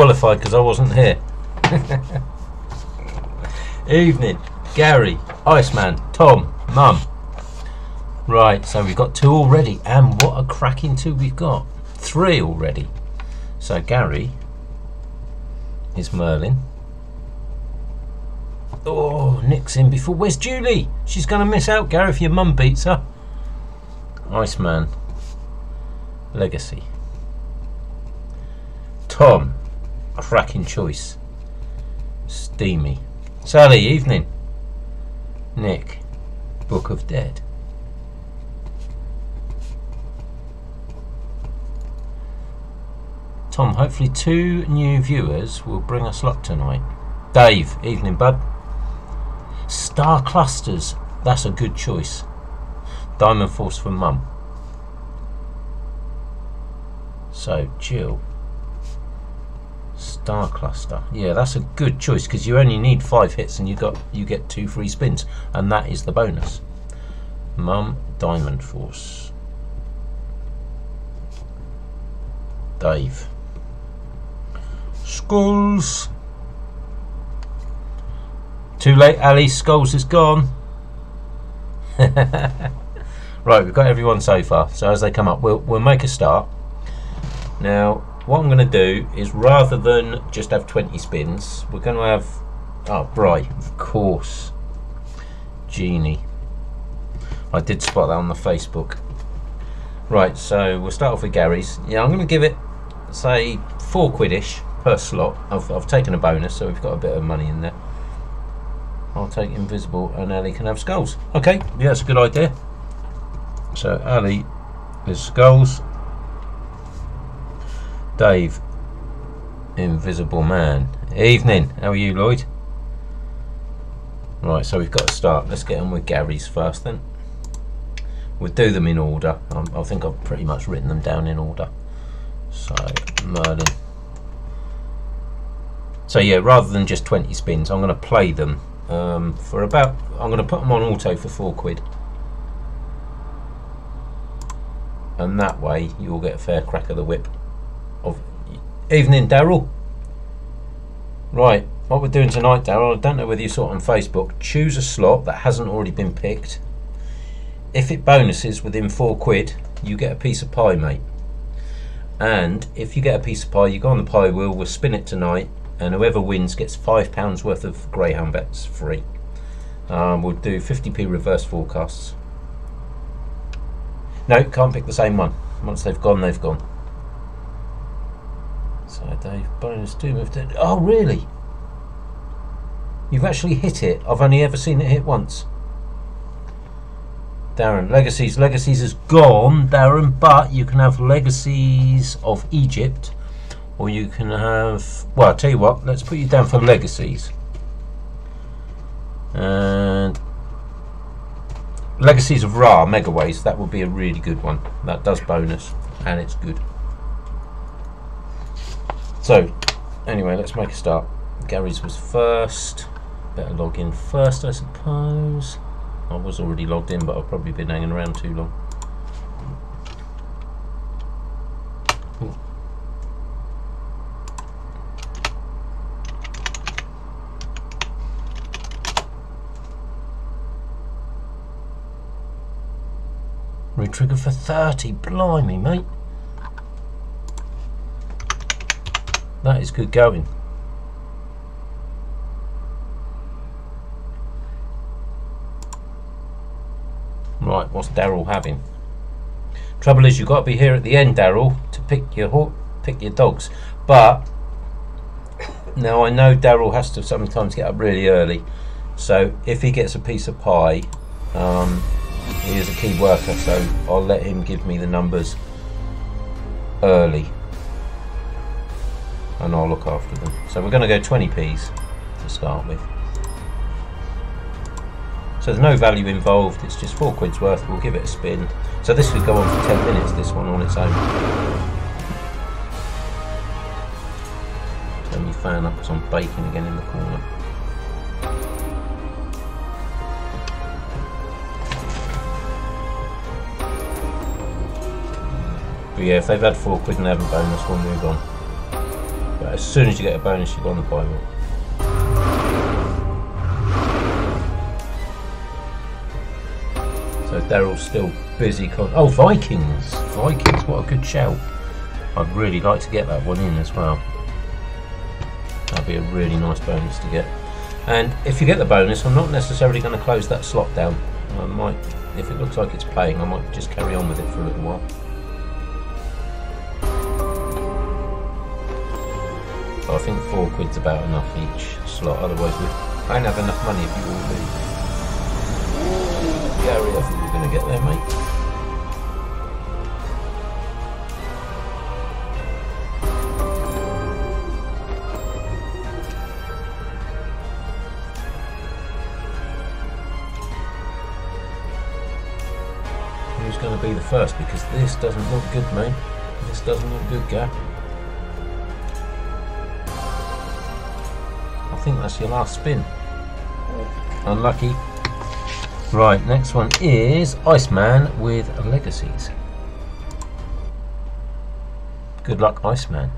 You're disqualified because I wasn't here. Evening. Gary, Iceman, Tom, Mum. Right, so we've got two already. And what a cracking two we've got. Three already. So Gary is Merlin. Oh, Nick's in before. Where's Julie? She's going to miss out, Gary, if your mum beats her. Iceman. Legacy. Tom. Cracking choice. Steamy. Sally, evening. Nick. Book of Dead. Tom, hopefully two new viewers will bring us luck tonight. Dave, evening bud. Star Clusters, that's a good choice. Diamond Force for mum. So, Jill. Star Cluster. Yeah, that's a good choice because you only need five hits and you got you get two free spins, and that is the bonus. Mum, Diamond Force. Dave. Skulls. Too late, Ali. Skulls is gone. right, we've got everyone so far. So as they come up, we'll we'll make a start. Now, what I'm going to do is rather than just have 20 spins, we're going to have oh, Bry, of course, Genie. I did spot that on the Facebook. Right, so we'll start off with Gary's. Yeah, I'm going to give it, say, four quidish per slot. I've, I've taken a bonus, so we've got a bit of money in there. I'll take invisible and Ali can have skulls. Okay, yeah, that's a good idea. So Ali is skulls. Dave, invisible man. Evening, how are you Lloyd? Right, so we've got to start. Let's get on with Gary's first then. We'll do them in order. Um, I think I've pretty much written them down in order. So, Merlin. So yeah, rather than just 20 spins, I'm going to play them um, for about, I'm going to put them on auto for four quid. And that way you'll get a fair crack of the whip. Evening, Daryl. Right, what we're doing tonight, Daryl, I don't know whether you saw it on Facebook. Choose a slot that hasn't already been picked. If it bonuses within four quid, you get a piece of pie, mate. And if you get a piece of pie, you go on the pie wheel, we'll spin it tonight, and whoever wins gets five pounds worth of Greyhound bets free. Um, we'll do 50p reverse forecasts. No, can't pick the same one. Once they've gone, they've gone. So Dave, bonus two move to. Oh, really? You've actually hit it. I've only ever seen it hit once. Darren, Legacies. Legacies is gone, Darren, but you can have Legacies of Egypt or you can have well I'll tell you what let's put you down for legacies and legacies of Ra megaways that would be a really good one that does bonus and it's good so anyway let's make a start Gary's was first better log in first I suppose I was already logged in but I've probably been hanging around too long Retrigger for 30. Blimey, mate. That is good going. Right, what's Daryl having? Trouble is, you've got to be here at the end, Daryl, to pick your pick your dogs. But now I know Daryl has to sometimes get up really early, so if he gets a piece of pie, um, he is a key worker, so I'll let him give me the numbers early and I'll look after them. So we're going to go 20p's to start with. So there's no value involved, it's just 4 quid's worth, we'll give it a spin. So this could go on for 10 minutes, this one on its own. Turn my fan up because I'm baking again in the corner. But yeah, if they've had four quid and they haven't bonus, we'll move on. But as soon as you get a bonus, you go on the more. So Daryl's still busy. Con oh, Vikings! Vikings, what a good shout. I'd really like to get that one in as well. That'd be a really nice bonus to get. And if you get the bonus, I'm not necessarily going to close that slot down. I might, if it looks like it's paying, I might just carry on with it for a little while. I think four quid's about enough each slot, otherwise we don't have enough money if you all leave. Gary, I think we're going to get there, mate. Who's going to be the first because this doesn't look good, mate. This doesn't look good, Gap. Think that's your last spin. Unlucky. Right, next one is Iceman with Legacies. Good luck, Iceman.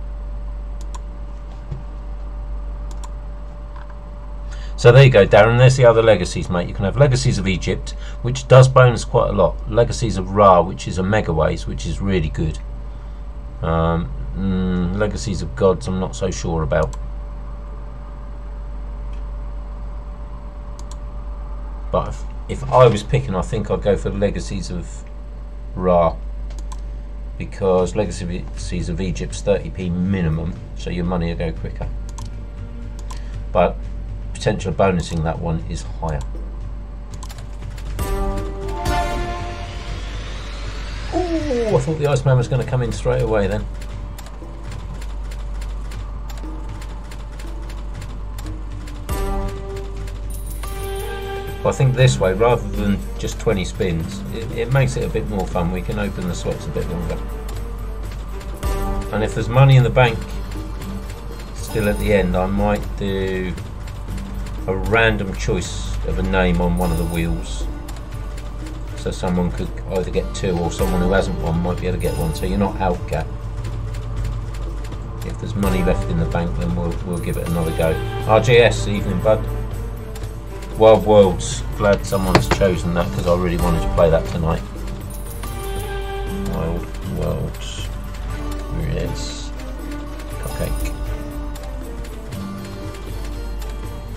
So there you go, Darren. There's the other legacies, mate. You can have Legacies of Egypt, which does bonus quite a lot. Legacies of Ra, which is a Megaways, which is really good. Um, mm, Legacies of Gods, I'm not so sure about. But if, if I was picking, I think I'd go for Legacies of Ra because Legacies of Egypt's 30p minimum, so your money will go quicker. But potential bonusing that one is higher. Oh, I thought the Iceman was going to come in straight away then. I think this way, rather than just 20 spins, it, it makes it a bit more fun. We can open the slots a bit longer. And if there's money in the bank still at the end, I might do a random choice of a name on one of the wheels. So someone could either get two or someone who hasn't won might be able to get one. So you're not out, Gap. If there's money left in the bank, then we'll, we'll give it another go. RJS, evening, bud. Wild Worlds. Glad someone's chosen that because I really wanted to play that tonight. Wild Worlds. Yes. Cupcake.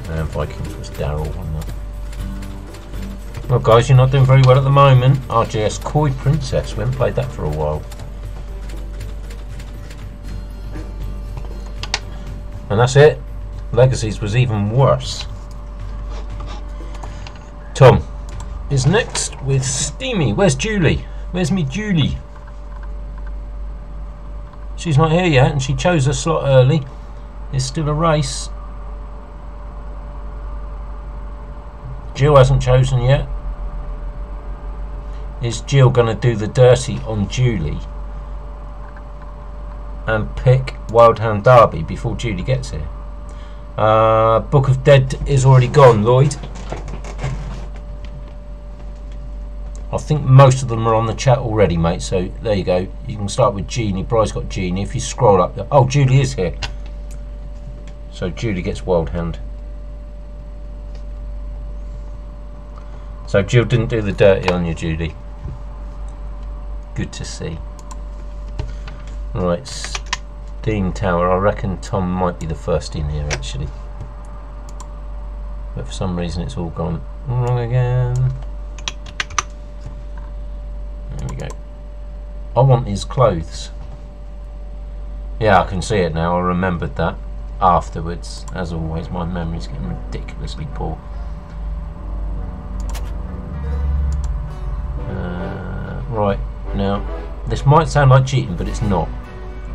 And Vikings was Daryl on that. Well guys, you're not doing very well at the moment. RJS Koi Princess, we haven't played that for a while. And that's it. Legacies was even worse. Tom is next with Steamy. Where's Julie? Where's me Julie? She's not here yet and she chose a slot early. It's still a race. Jill hasn't chosen yet. Is Jill going to do the dirty on Julie and pick Wildhound Derby before Julie gets here? Uh, Book of Dead is already gone, Lloyd. I think most of them are on the chat already, mate. So there you go. You can start with Genie. Bry's got Genie. If you scroll up, oh, Julie is here. So Julie gets Wild Hand. So Jill didn't do the dirty on you, Judy. Good to see. Right, Steam Tower. I reckon Tom might be the first in here, actually. But for some reason it's all gone wrong again. There we go. I want his clothes. Yeah, I can see it now. I remembered that afterwards. As always, my memory's getting ridiculously poor. Uh, right, now, this might sound like cheating, but it's not.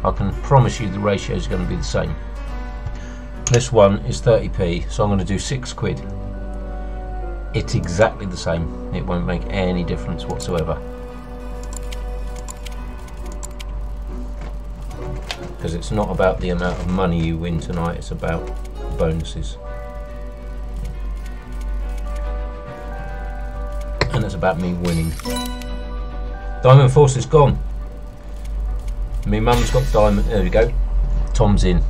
I can promise you the ratio is going to be the same. This one is 30p, so I'm going to do 6 quid. It's exactly the same. It won't make any difference whatsoever. because it's not about the amount of money you win tonight, it's about bonuses. And it's about me winning. Diamond Force is gone. Me mum's got diamond, there we go. Tom's in.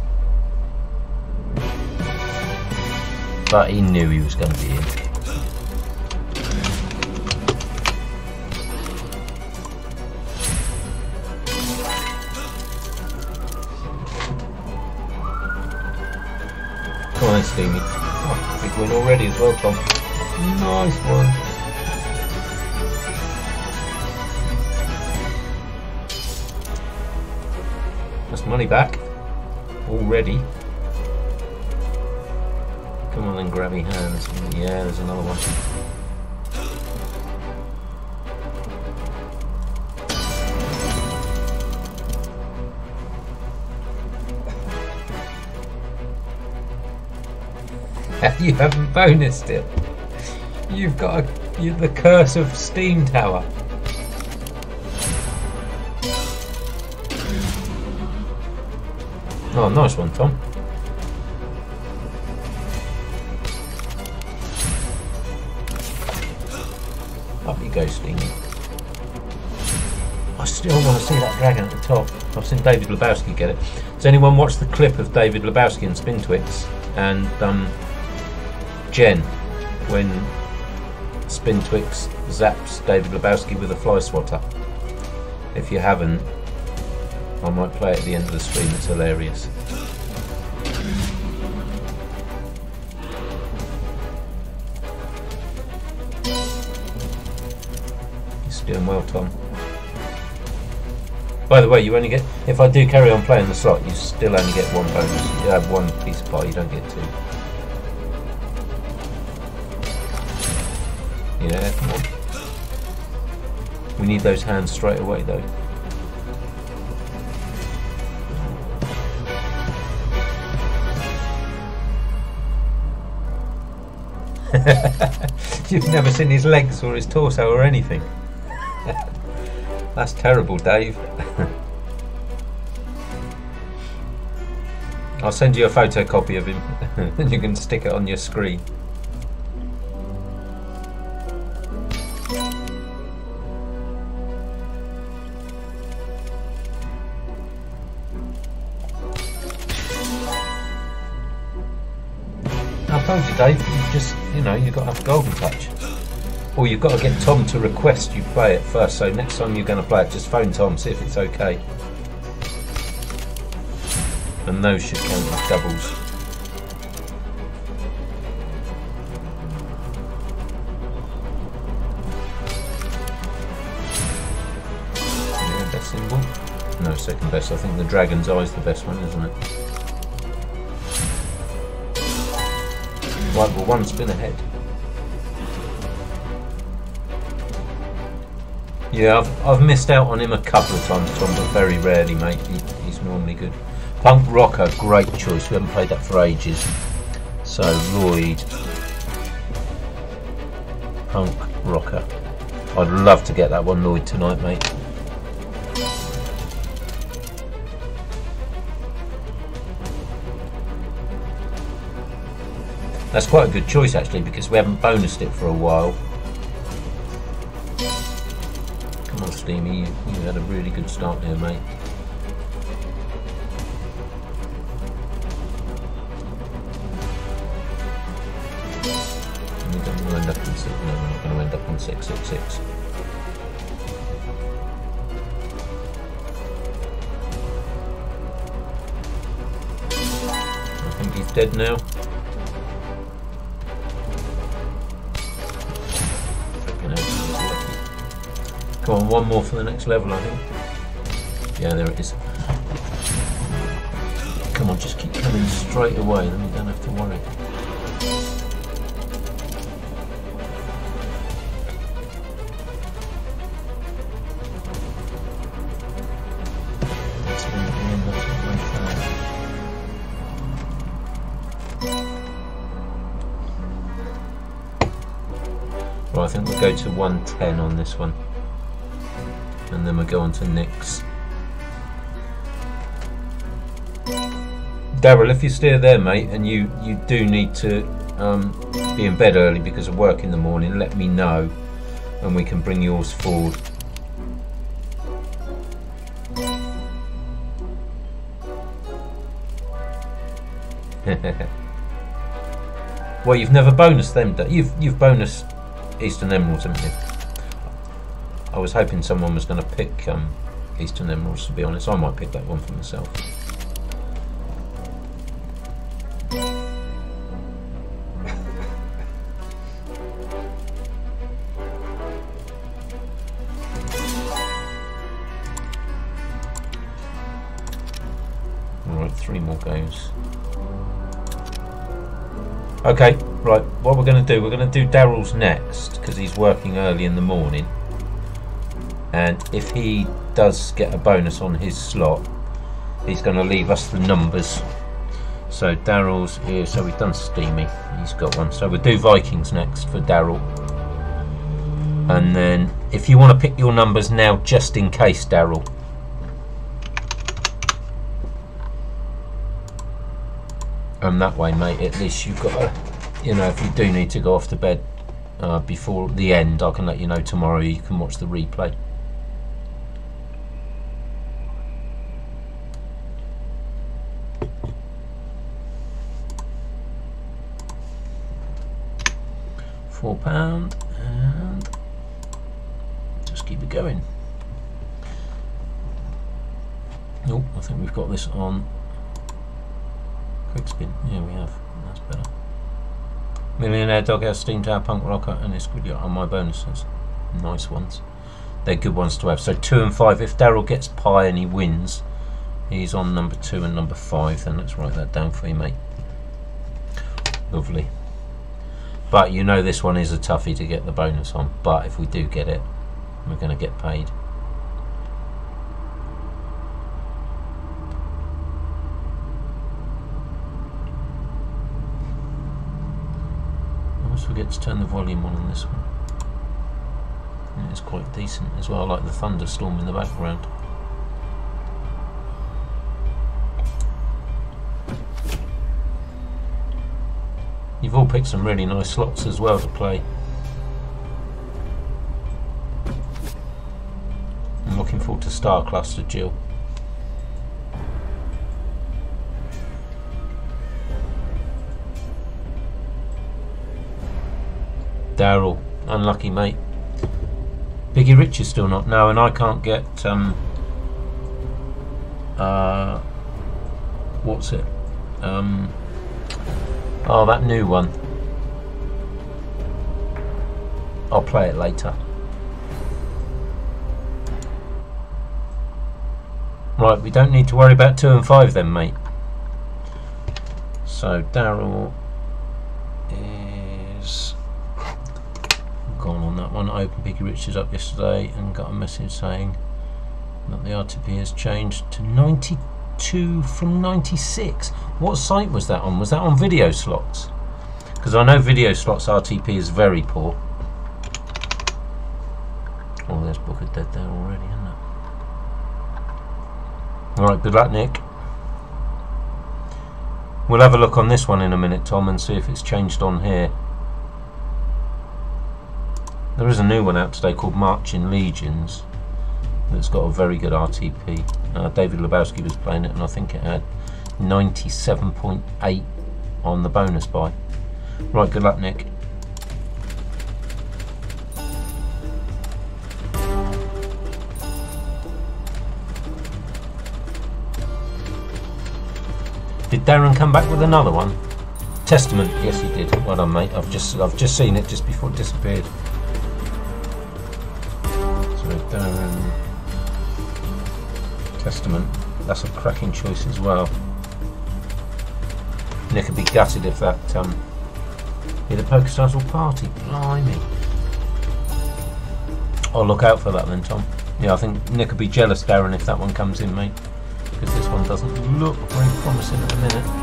But he knew he was going to be in. Steamy. Oh, big win already as well, Tom. Nice one. That's money back already. Come on then, grabby hands. Yeah, there's another one. you haven't bonused it. You've got a, you, the curse of Steam Tower. Oh, nice one, Tom. Up you go, Steamy. I still want to see that dragon at the top. I've seen David Lebowski get it. Has anyone watched the clip of David Lebowski and Spintwix and um, Jen when Spintwix zaps David Lebowski with a fly swatter? If you haven't, I might play at the end of the stream, it's hilarious. You're doing well, Tom. By the way, you only get, if I do carry on playing the slot, you still only get one bonus. You have one piece of pie, you don't get two. Yeah, come on. We need those hands straight away though. You've never seen his legs or his torso or anything. That's terrible, Dave. I'll send you a photocopy of him and you can stick it on your screen. You've got to get Tom to request you play it first, so next time you're going to play it, just phone Tom, see if it's okay. And those should count as doubles. Yeah, best symbol. No, second best. I think the dragon's eye is the best one, isn't it? Right, well, one spin ahead. Yeah, I've, I've missed out on him a couple of times, Tom, but very rarely, mate. He, he's normally good. Punk Rocker, great choice. We haven't played that for ages. So, Lloyd. Punk Rocker. I'd love to get that one, Lloyd, tonight, mate. That's quite a good choice, actually, because we haven't bonused it for a while. Steamy. You, you had a really good start there, mate. We're going to end up on six. No, we're not going to end up on six six six. I think he's dead now. Come on, one more for the next level, I think. Yeah, there it is. Come on, just keep coming straight away, then you don't have to worry. Right, I think we'll go to 110 on this one we go on to Nick's. Daryl, if you stay there, mate, and you, you do need to um, be in bed early because of work in the morning, let me know and we can bring yours forward. Well, you've never bonused them. You've you've bonused Eastern Emeralds, haven't you? I was hoping someone was going to pick um, Eastern Emeralds. To be honest, I might pick that one for myself. Alright, three more goes. Okay, right, what we're going to do, we're going to do Daryl's next, because he's working early in the morning. And if he does get a bonus on his slot, he's going to leave us the numbers. So Daryl's here, so we've done Steamy, he's got one. So we'll do Vikings next for Daryl. And then, if you want to pick your numbers now, just in case, Daryl, and that way mate at least you've got a you know if you do need to go off to bed uh, before the end I can let you know tomorrow you can watch the replay four pound and just keep it going oh I think we've got this on Quick spin. Yeah, we have. That's better. Millionaire Doghouse, Steam Tower, Punk Rocker, and Esquidria are my bonuses. Nice ones. They're good ones to have. So two and five. If Daryl gets pie and he wins, he's on number two and number five. Then let's write that down for you, mate. Lovely. But you know this one is a toughie to get the bonus on. But if we do get it, we're going to get paid. Almost forget to turn the volume on on this one. It's quite decent as well, like the thunderstorm in the background. You've all picked some really nice slots as well to play. I'm looking forward to Star Cluster, Jill. Daryl, unlucky mate. Biggie Rich is still not. No, and I can't get um, uh, what's it? Um, oh, that new one. I'll play it later. Right, we don't need to worry about two and five then, mate. So Daryl is gone on that one. I opened Richards up yesterday and got a message saying that the RTP has changed to 92 from 96. What site was that on? Was that on video slots? Because I know video slots RTP is very poor. Oh, there's Book of Dead there already, isn't it? Alright, good luck, Nick. We'll have a look on this one in a minute, Tom, and see if it's changed on here. There is a new one out today called Marching Legions that's got a very good RTP. Uh, David Lebowski was playing it and I think it had 97.8 on the bonus buy. Right, good luck Nick. Did Darren come back with another one? Testament, yes he did. Well done mate. I've just I've just seen it just before it disappeared. Testament. That's a cracking choice as well. Nick would be gutted if that um, yeah, the Poker Stars will party. Blimey. I'll look out for that then, Tom. Yeah, I think Nick would be jealous, Darren, if that one comes in, mate. Because this one doesn't look very promising at the minute.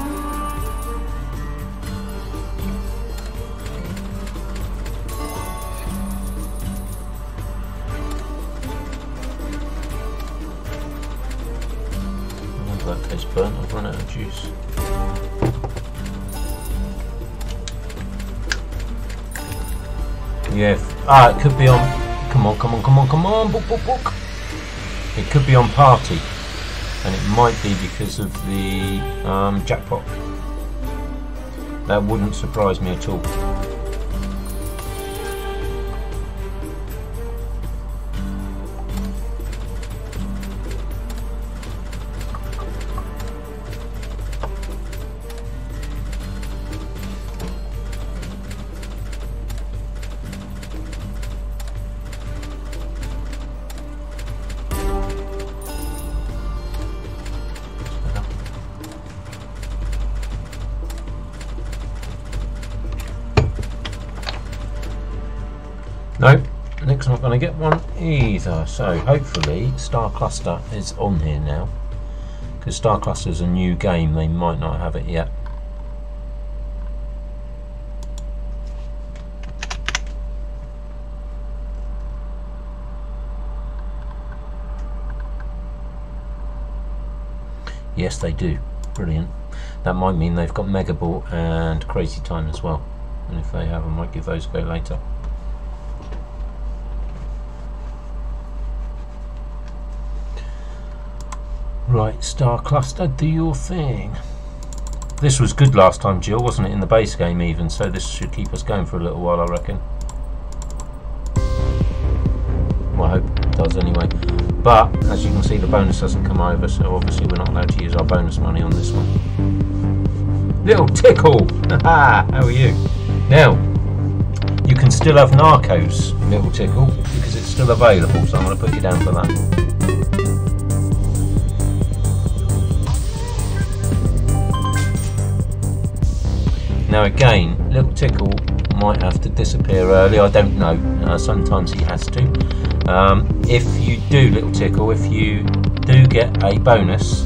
Ah, it could be on. Come on, come on, come on, come on, book, book, book. It could be on party, and it might be because of the um, jackpot. That wouldn't surprise me at all. Get one either. So hopefully Star Cluster is on here now. Because Star Cluster is a new game, they might not have it yet. Yes, they do. Brilliant. That might mean they've got Mega Ball and Crazy Time as well. And if they have, I might give those a go later. Right, Star Cluster, do your thing. This was good last time, Jill, wasn't it, in the base game even, so this should keep us going for a little while, I reckon. Well, I hope it does anyway. But, as you can see, the bonus doesn't come over, so obviously we're not allowed to use our bonus money on this one. Little tickle! How are you? Now, you can still have Narcos, Little Tickle, because it's still available, so I'm going to put you down for that. Now again, Little Tickle might have to disappear early, I don't know, uh, sometimes he has to. Um, if you do Little Tickle, if you do get a bonus,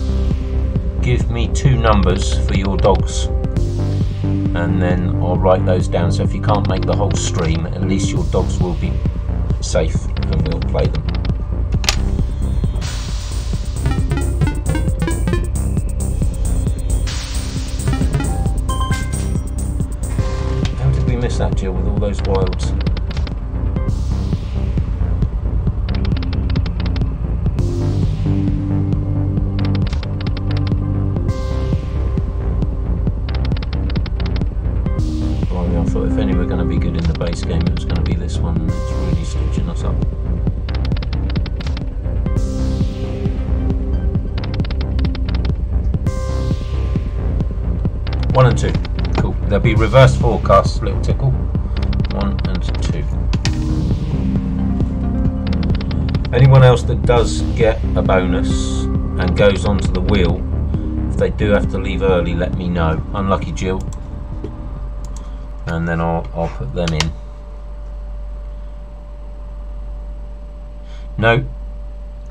give me two numbers for your dogs and then I'll write those down so if you can't make the whole stream at least your dogs will be safe and we'll play them. Those wilds. I thought if any were going to be good in the base game it was going to be this one that's really stitching us up. One and two. Cool. There'll be reverse forecasts, little tickle. That does get a bonus and goes onto the wheel, if they do have to leave early, let me know. Unlucky Jill. And then I'll, I'll put them in. No,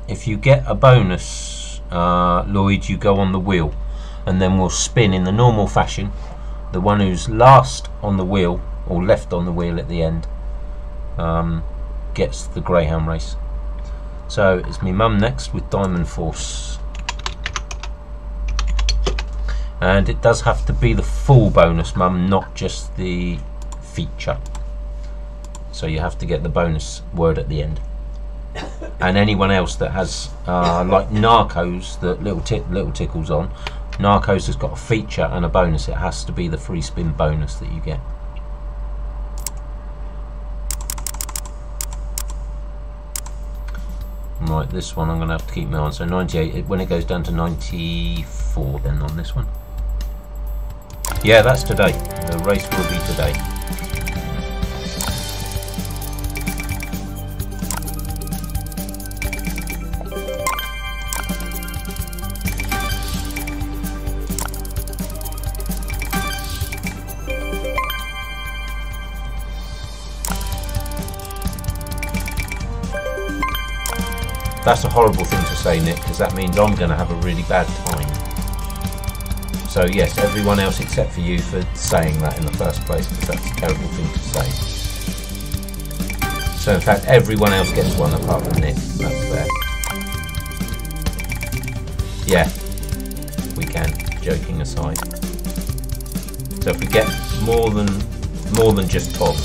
if you get a bonus, uh, Lloyd, you go on the wheel and then we'll spin in the normal fashion the one who's last on the wheel or left on the wheel at the end um, gets the greyhound race so it's me mum next with Diamond Force and it does have to be the full bonus mum not just the feature so you have to get the bonus word at the end and anyone else that has uh, like Narcos that little, little tickles on Narcos has got a feature and a bonus. It has to be the free spin bonus that you get. Right, this one I'm going to have to keep my on. So 98, when it goes down to 94 then on this one. Yeah, that's today. The race will be today. That's a horrible thing to say, Nick, because that means I'm going to have a really bad time. So yes, everyone else except for you for saying that in the first place, because that's a terrible thing to say. So in fact, everyone else gets one apart from Nick. That's fair. Yeah, we can. Joking aside. So if we get more than more than just Tom,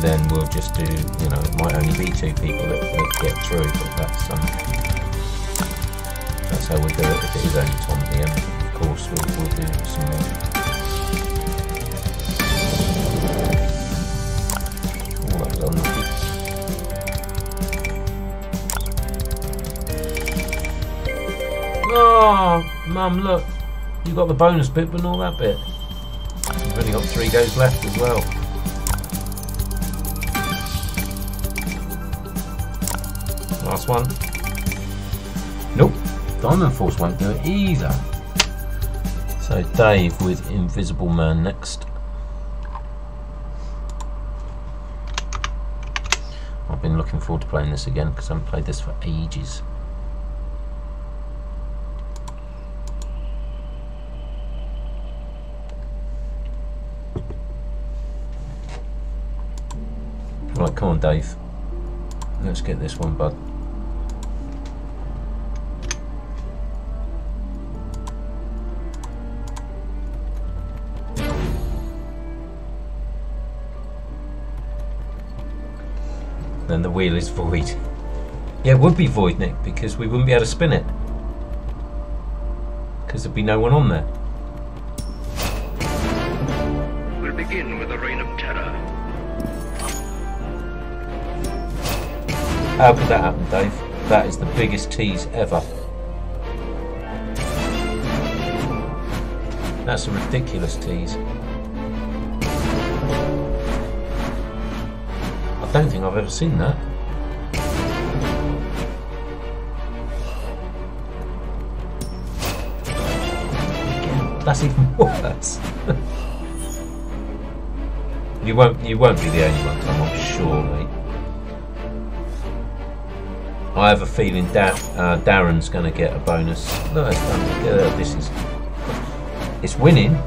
then we'll just do, you know, it might only be two people that, that get through, but that's um, that's how we do it. If it is only Tom at the end, of course, we'll, we'll do some more. Oh, Mum, look, you got the bonus bit, but not that bit. You've only got three goes left as well. Last one. Nope. Diamond Force won't do it either. So Dave with Invisible Man next. I've been looking forward to playing this again because I haven't played this for ages. Right, come on Dave. Let's get this one, bud. Then the wheel is void. Yeah, it would be void, Nick, because we wouldn't be able to spin it. Because there'd be no one on there. We'll begin with a reign of terror. How could that happen, Dave? That is the biggest tease ever. That's a ridiculous tease. Don't think I've ever seen that. That's even worse. you won't you won't be the only one, Tom, I'm sure, mate. I have a feeling da uh, Darren's going to get a bonus. No, it's uh, this is it's winning.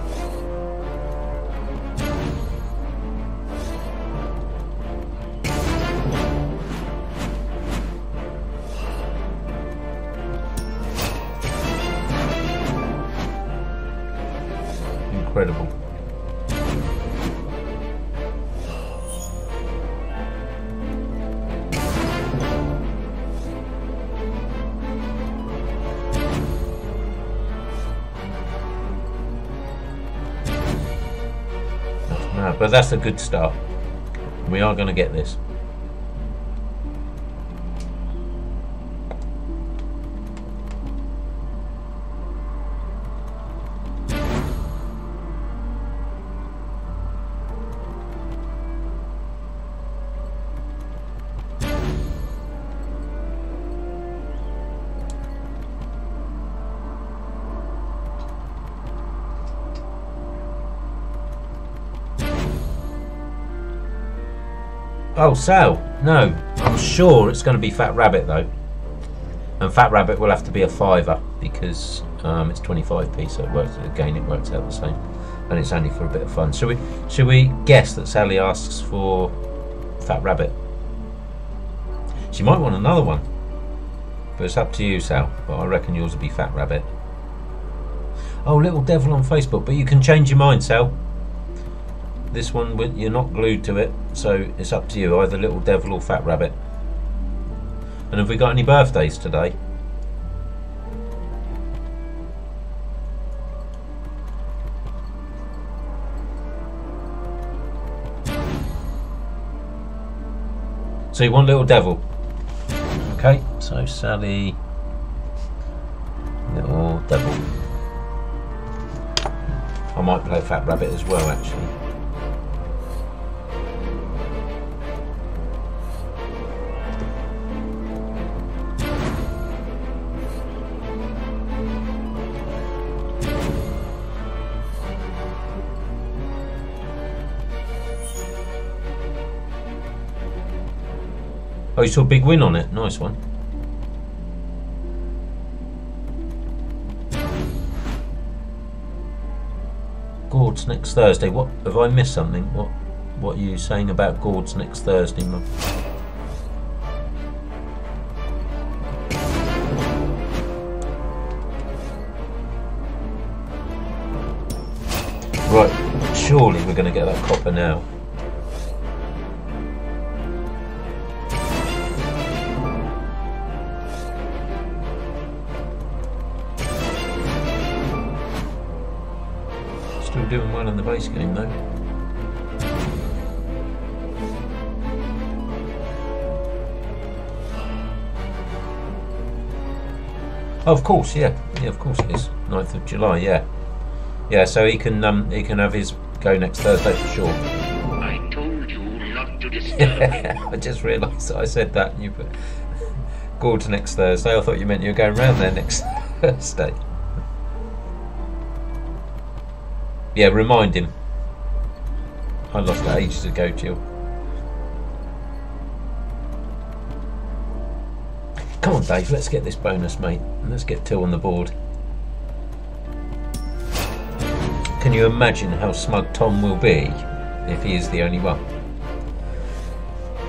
That's a good start. We are going to get this. Oh, Sal. No, I'm sure it's going to be Fat Rabbit though. And Fat Rabbit will have to be a fiver because um, it's 25p, so it works again. It works out the same, and it's only for a bit of fun. Should we? Should we guess that Sally asks for Fat Rabbit? She might want another one, but it's up to you, Sal. But I reckon yours will be Fat Rabbit. Oh, Little Devil on Facebook, but you can change your mind, Sal. This one, you're not glued to it, so it's up to you, either Little Devil or Fat Rabbit. And have we got any birthdays today? So you want Little Devil? Okay, so Sally, Little Devil. I might play Fat Rabbit as well, actually. Oh, you saw a big win on it. Nice one. Gord's next Thursday. What have I missed something? What What are you saying about Gord's next Thursday, Mum? Right, surely we're going to get that copper now. Still in the base game though. Oh, of course, yeah, yeah, of course it is. 9th of July, yeah, yeah. So he can um, he can have his go next Thursday for sure. I told you not to disturb. I just realised that I said that and you put Gord's next Thursday. I thought you meant you were going round there next Thursday. Yeah, remind him. I lost it ages ago, Jill. Come on, Dave, let's get this bonus, mate. Let's get two on the board. Can you imagine how smug Tom will be if he is the only one?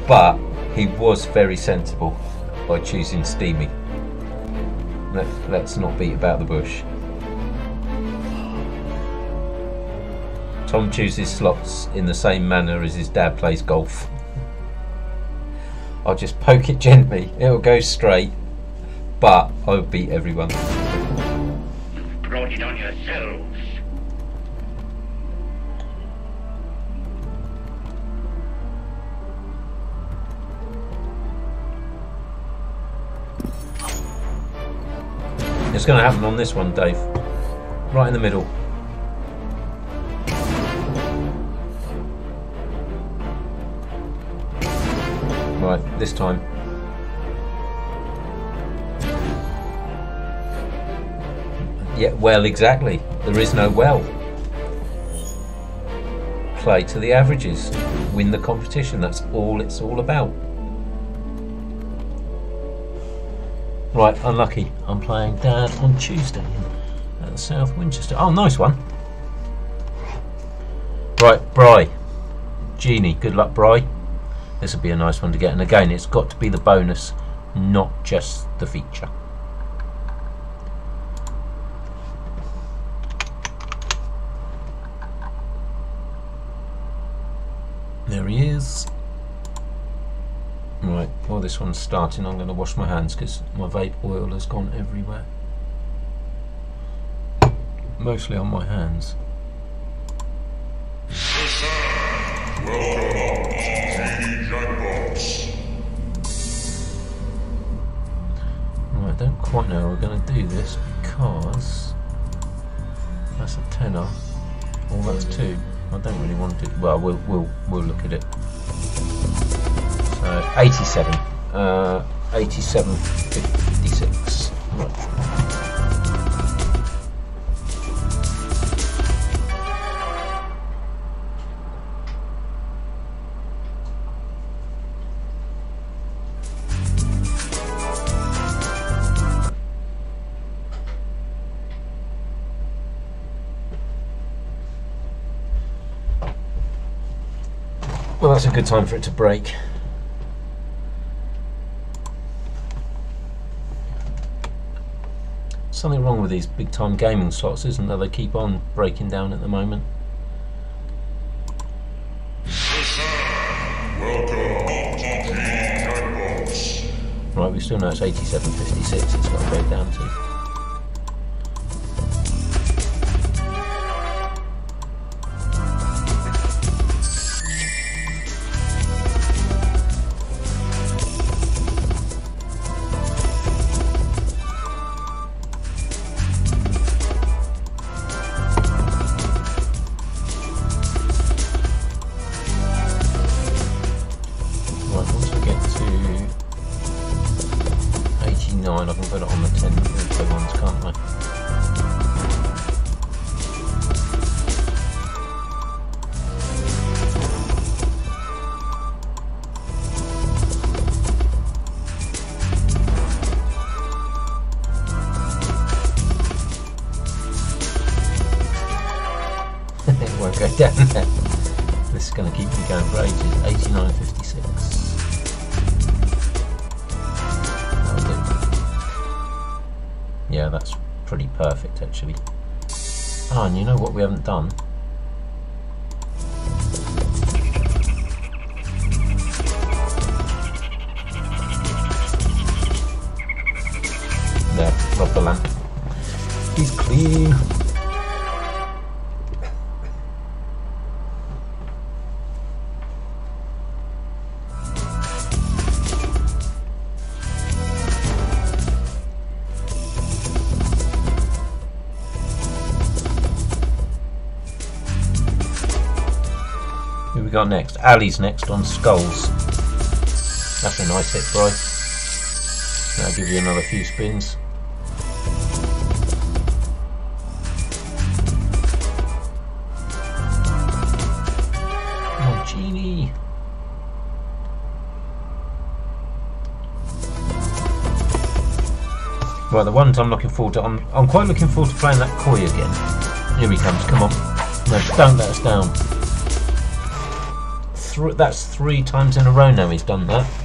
But he was very sensible by choosing Steamy. Let's not beat about the bush. Tom chooses slots in the same manner as his dad plays golf. I'll just poke it gently, it'll go straight, but I'll beat everyone. Brought it on yourselves. It's going to happen on this one, Dave. Right in the middle. This time. Yeah, well, exactly. There is no well. Play to the averages. Win the competition. That's all it's all about. Right, unlucky. I'm playing Dad on Tuesday at uh, South Winchester. Oh, nice one. Right, Bry. Genie, good luck, Bry. This will be a nice one to get. And again, it's got to be the bonus, not just the feature. There he is. Right, while this one's starting, I'm going to wash my hands because my vape oil has gone everywhere. Mostly on my hands. Welcome quite know we're going to do this because that's a tenner. Well, that's two. I don't really want to. Well, we'll we'll we'll look at it. So 87, uh, 87, 56. Right. That's a good time for it to break. Something wrong with these big time gaming slots, isn't there? They keep on breaking down at the moment. Right, we still know it's 87.56 it's got to go down to. Ali's next on skulls. That's a nice hit, Bry. That'll give you another few spins. Oh, genie. Right, the ones I'm looking forward to. I'm, I'm quite looking forward to playing that koi again. Here he comes. Come on. No, don't let us down. Thr that's three times in a row now he's done that.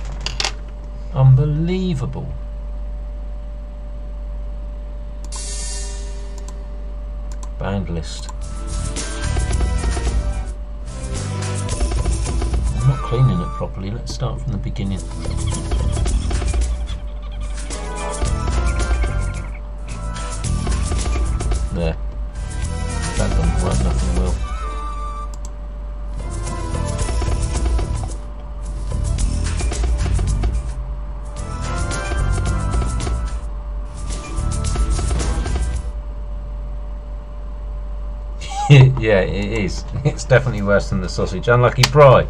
Definitely worse than the sausage. Unlucky Bry.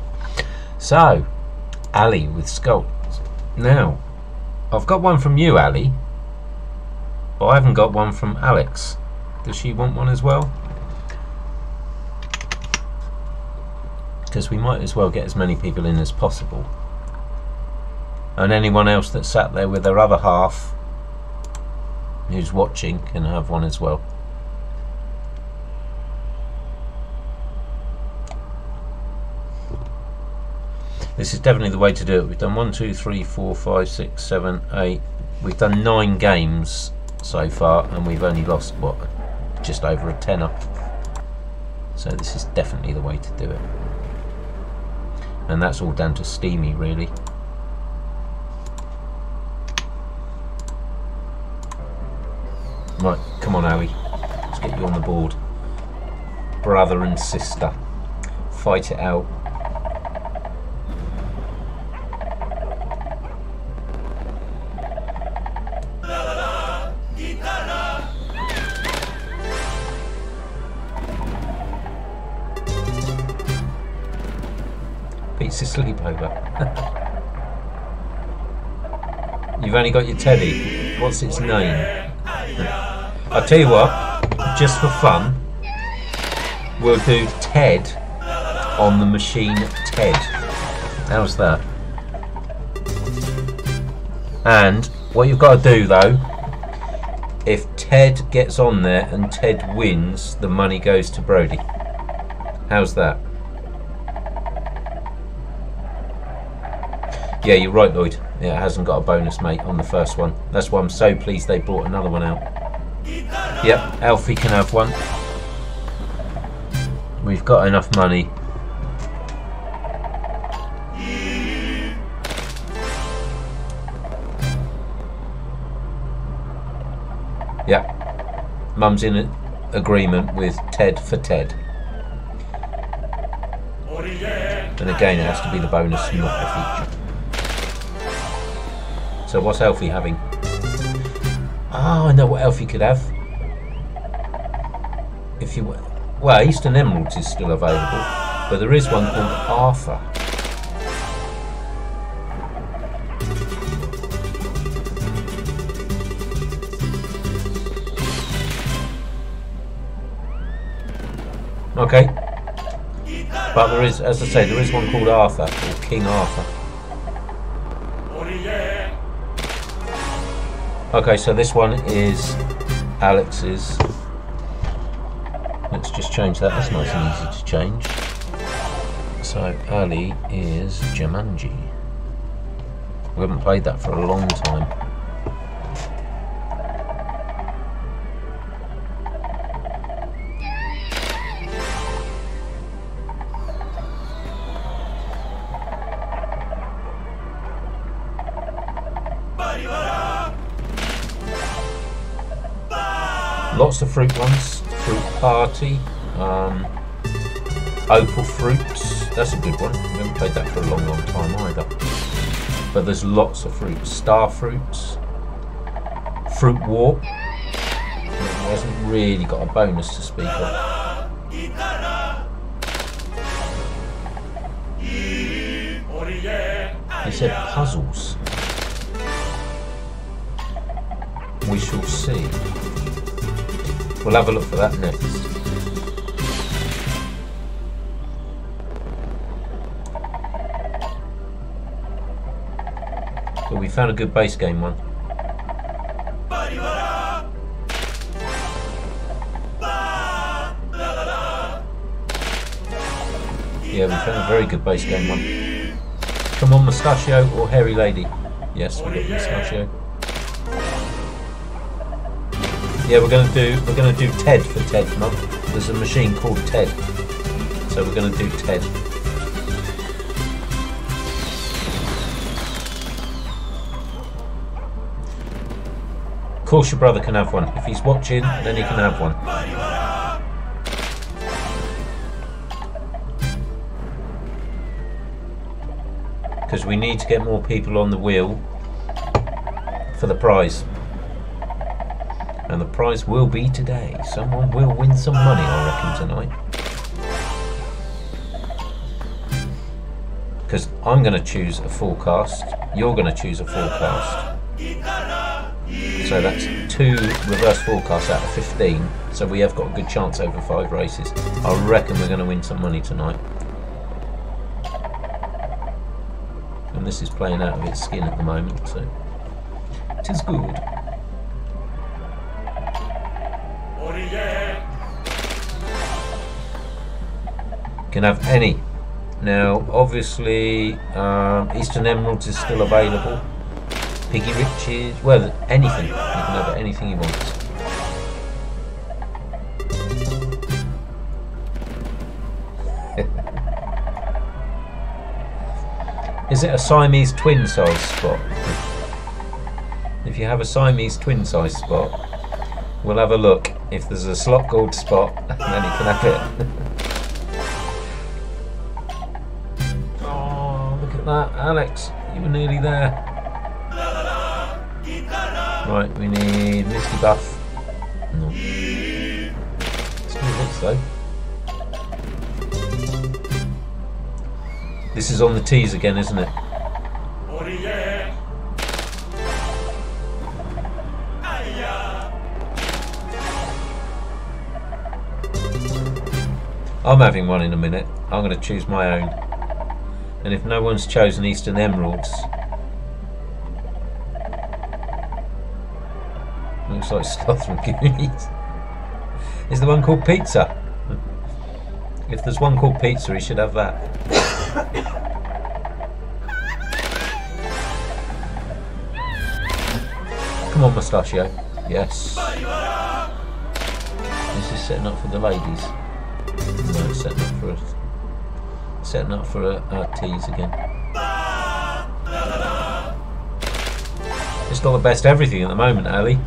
So, Ali with skulls. Now, I've got one from you, Ali. But I haven't got one from Alex. Does she want one as well? Because we might as well get as many people in as possible. And anyone else that sat there with their other half who's watching can have one as well. This is definitely the way to do it. We've done one, two, three, four, five, six, seven, eight. We've done nine games so far, and we've only lost what, just over a tenner. So this is definitely the way to do it. And that's all down to Steamy, really. Right, come on, Ali. Let's get you on the board. Brother and sister. Fight it out. Pete's asleep over. You've only got your teddy. What's its name? I'll tell you what, just for fun, we'll do Ted on the machine Ted. How's that? And what you've got to do though, if Ted gets on there and Ted wins, the money goes to Brody. How's that? Yeah, you're right, Lloyd. Yeah, it hasn't got a bonus, mate, on the first one. That's why I'm so pleased they brought another one out. Yep, Alfie can have one. We've got enough money. Yep. Mum's in agreement with Ted for Ted. And again, it has to be the bonus, not the feature. So what's Elfie having? Oh, I know what Elfie could have. If you wa- well, Eastern Emeralds is still available, but there is one called Arthur. Okay. But there is, as I say, there is one called Arthur, or King Arthur. Okay, so this one is Alex's. Let's just change that. That's nice and easy to change. So Ali is Jumanji. We haven't played that for a long time. lots of fruit ones. Fruit Party, um, Opal Fruits, that's a good one. I haven't played that for a long, long time either. But there's lots of fruits. Star Fruits, Fruit War, it hasn't really got a bonus to speak of. He said puzzle. We'll have a look for that next. But we found a good base game one. Yeah, we found a very good base game one. Come on, Mustachio or Hairy Lady? Yes, we got Mustachio. Yeah, we're gonna do we're gonna do Ted for Ted Mum. There's a machine called Ted, so we're gonna do Ted. Of course, your brother can have one. If he's watching, then he can have one. Because we need to get more people on the wheel for the prize. And the prize will be today. Someone will win some money, I reckon, tonight. Because I'm going to choose a forecast, you're going to choose a forecast. So that's two reverse forecasts out of 15. So we have got a good chance over five races. I reckon we're going to win some money tonight. And this is playing out of its skin at the moment, so it is good. Can have any. Now, obviously, um, Eastern Emeralds is still available. Piggy Riches, well, anything. You can have anything you want. Is it a Siamese twin size spot? If you have a Siamese twin size spot, we'll have a look. If there's a slot gold spot, then you can have it. oh, look at that, Alex. You were nearly there. Right, we need Misty Buff. No. Still looks though. This is on the tees again, isn't it? I'm having one in a minute. I'm going to choose my own. And if no one's chosen Eastern Emeralds, looks like Sloth Goonies. Is the one called Pizza? If there's one called Pizza, he should have that. Come on, Mustachio. Yes. This is setting up for the ladies. No, setting up for a, Setting up for our, our teas again. It's not the best everything at the moment, Ali.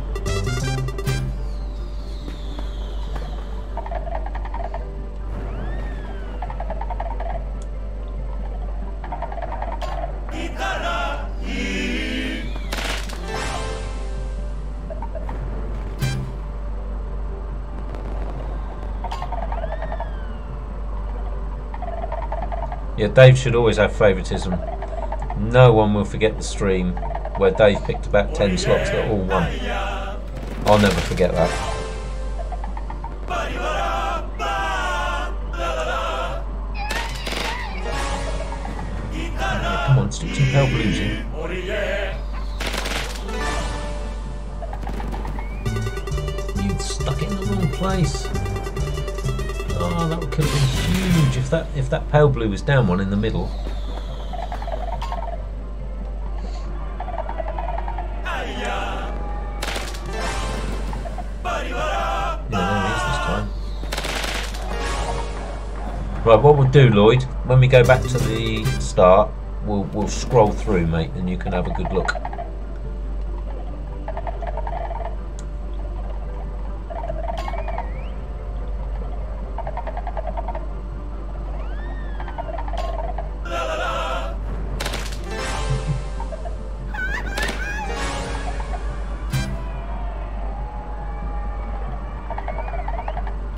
Dave should always have favouritism. No one will forget the stream where Dave picked about 10 slots that all won. I'll never forget that. If that pale blue was down one in the middle. Right, what we'll do, Lloyd, when we go back to the start, we'll we'll scroll through, mate, and you can have a good look.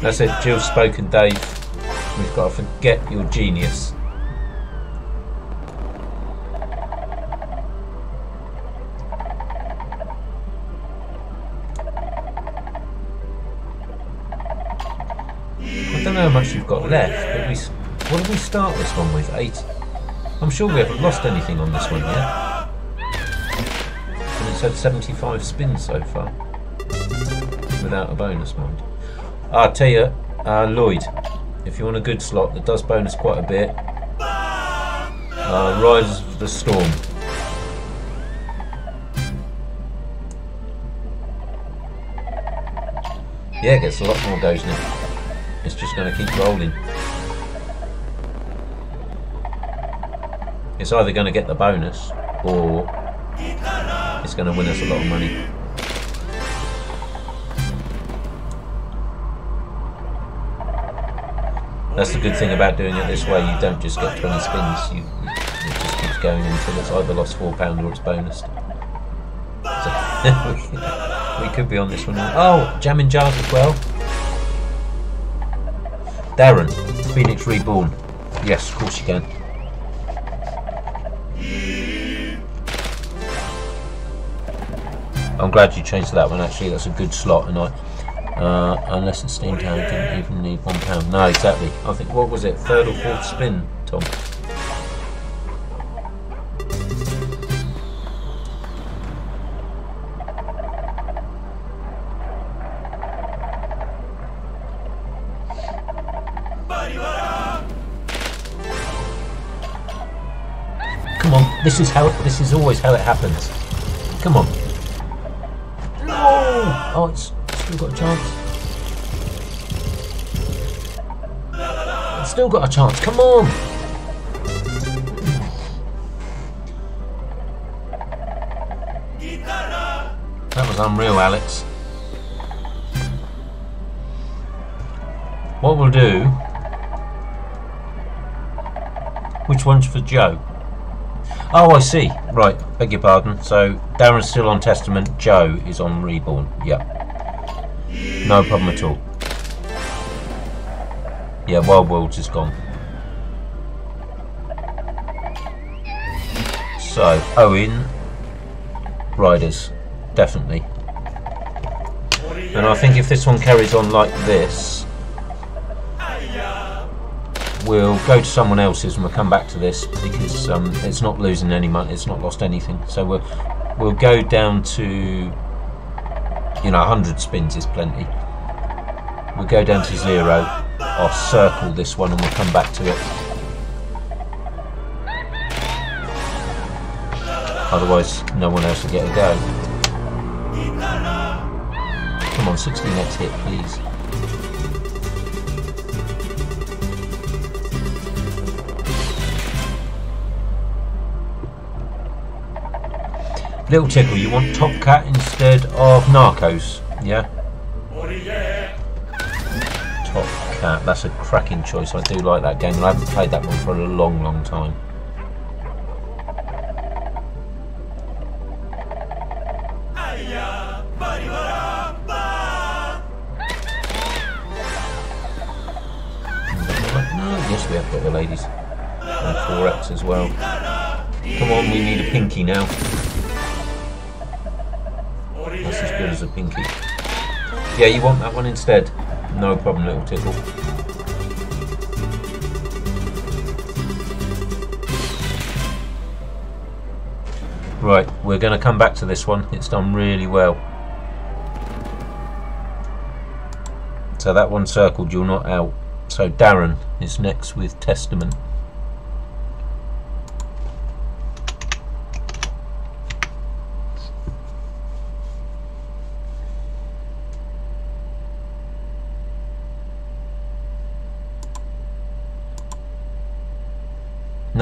That's it, Jill spoken, Dave. We've got to forget your genius. I don't know how much you've got left, but we, what did we start this one with? Eight. I'm sure we haven't lost anything on this one yet. And it's had 75 spins so far. Without a bonus mode. I'll tell you, uh, Lloyd, if you want a good slot that does bonus quite a bit, uh, Rise of the Storm. Yeah, it gets a lot more goes now. It's just going to keep rolling. It's either going to get the bonus or it's going to win us a lot of money. That's the good thing about doing it this way. You don't just get 20 spins. You, it just keeps going until it's either lost four pound or it's bonused. So we could be on this one. Oh, Jammin' Jars as well. Darren, Phoenix Reborn. Yes, of course you can. I'm glad you changed that one. Actually, that's a good slot, and I. Uh, unless it's steam tower, didn't even need one pound. No, exactly. I think what was it, third or fourth spin, Tom? Come on, this is how. This is always how it happens. Come on. No! Oh, it's still got a chance. Still got a chance. Come on! That was unreal, Alex. What we'll do. Which one's for Joe? Oh, I see. Right, beg your pardon. So Darren's still on Testament. Joe is on Reborn. Yep. No problem at all. Yeah, Wild Worlds is gone. So Owen, Riders, definitely. And I think if this one carries on like this, we'll go to someone else's and we'll come back to this because um, it's not losing any money, it's not lost anything. So we'll we'll go down to know 100 spins is plenty. We'll go down to zero. I'll circle this one and we'll come back to it. Otherwise, no one else will get a go. Come on, 60 next hit, please. Little Tickle, you want Top Cat instead of Narcos? Yeah? Top Cat, that's a cracking choice. I do like that game, I haven't played that one for a long, long time. Yeah, you want that one instead? No problem, little tickle. Right, we're going to come back to this one. It's done really well. So that one circled, you're not out. So Darren is next with Testament.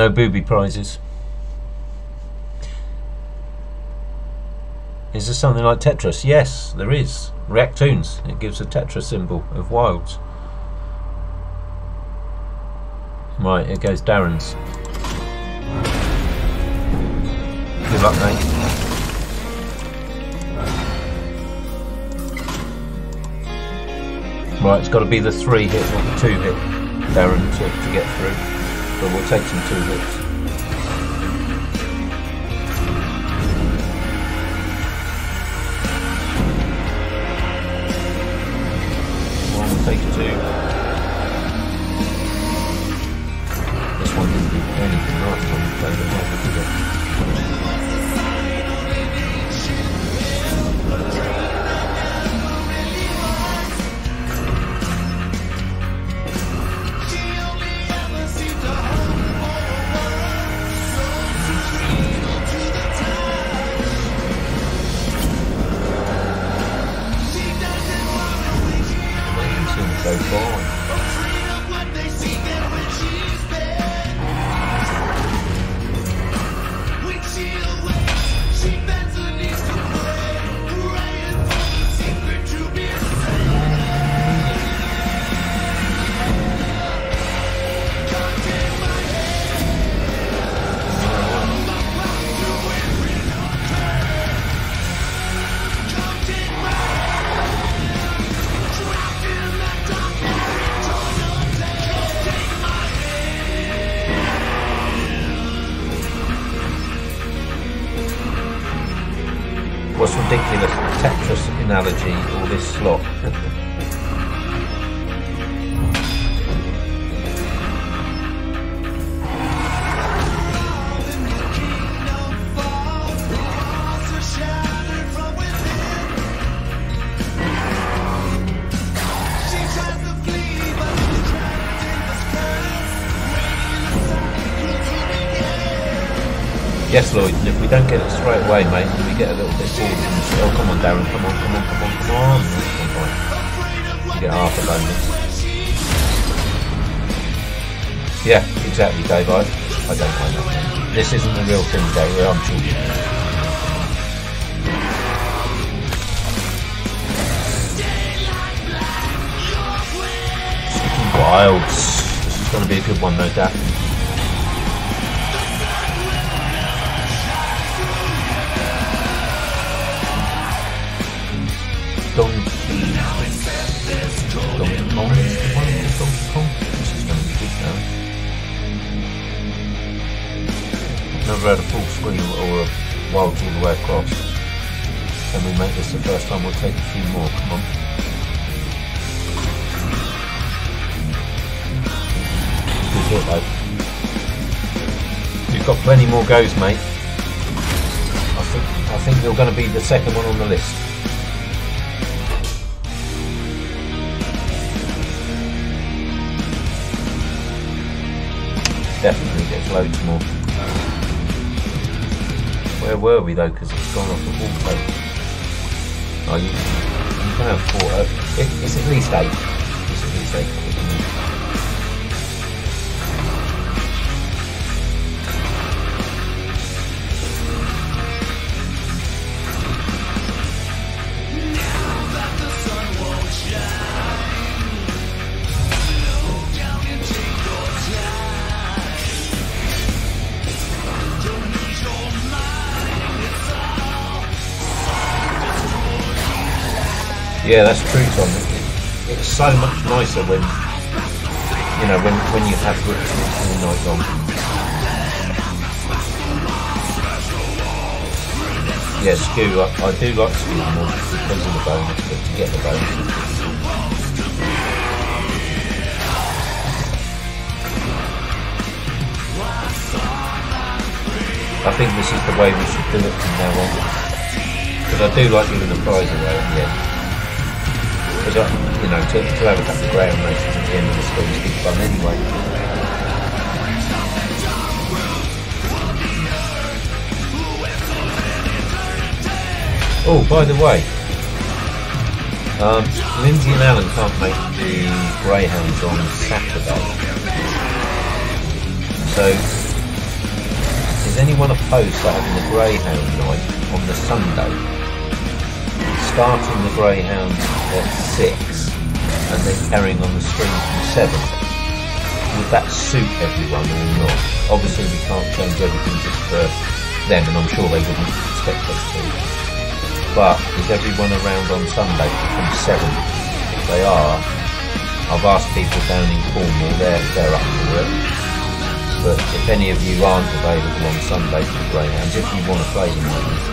No booby prizes. Is there something like Tetris? Yes, there is. Reactoonz. It gives a Tetris symbol of wilds. Right, it goes Darren's. Good luck, mate. Right, it's got to be the three hit, not the two hit, Darren, to, to get through. But we'll take some two get it straight away, mate, we get a little bit say, oh, come on, Darren, come on, come on, come on, come on. You get half a bonus. Yeah, exactly, Dave. I, I don't mind that. This isn't the real thing, Dave. I'm. Sticky Wilds. This is going to be a good one, no doubt. More goes, mate. I think I think you're going to be the second one on the list. Definitely gets loads more. Where were we though? Because it's gone off the wall code. Oh, you, you can have four. Uh, it, it's at least eight. It's at least eight. So much nicer when you know when when you have rips all night long. Yeah, skew. I, I do like skew more because of the bonus, but to get the bonus. I think this is the way we should do it from now on. Because I do like giving the prize away at the end. Because, you know, to, to have a couple of ground races at the end of the school is good fun anyway. Oh, by the way, um, Lindsay and Alan can't make the Greyhounds on Saturday. So, is anyone opposed to having the Greyhound night on the Sunday? Starting the Greyhounds at 6 and then carrying on the stream from 7? Would that suit everyone or not? Obviously we can't change everything just for them and I'm sure they wouldn't expect us to. But is everyone around on Sunday from 7? If they are, I've asked people down in Cornwall, they're, they're up for it. But if any of you aren't available on Sunday for Greyhounds, if you want to play them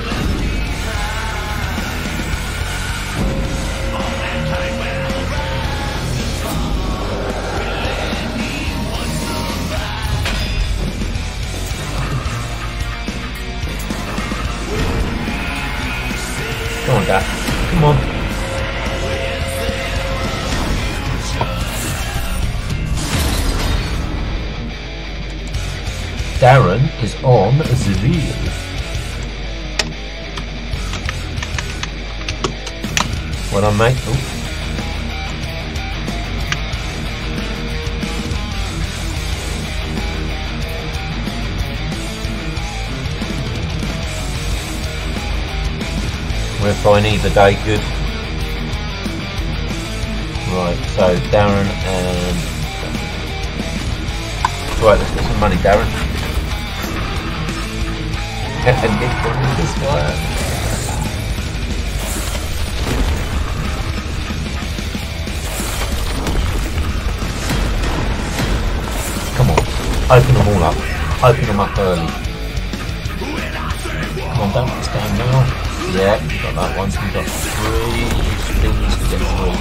We're fine either day, good. Right, so Darren and... Right, let's get some money, Darren. and open them all up. Open them up early. Come on, don't down now. Yeah, got that one. We got three spins to get through.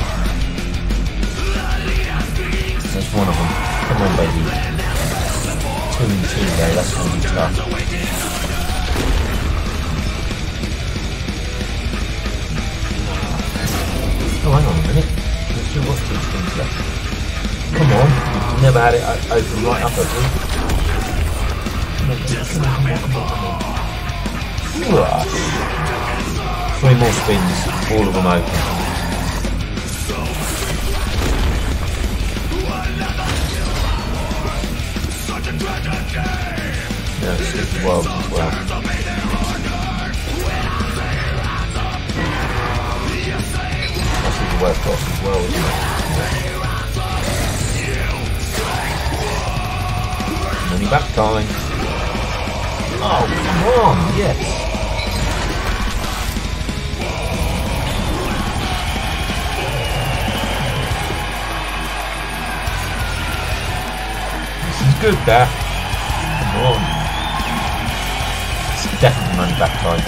That's one of them. Come on, baby. Two and two there. That's going to be tough. Oh, hang on a minute. Let's see what two spins left. Come on. Never had it open right up, have? Come on, come on, come on, come on. Three more spins, all of them open. Just well. This is the worst boss as well, isn't it? Money back time. Oh, come on, yes. Good there. Come on. It's definitely money back time.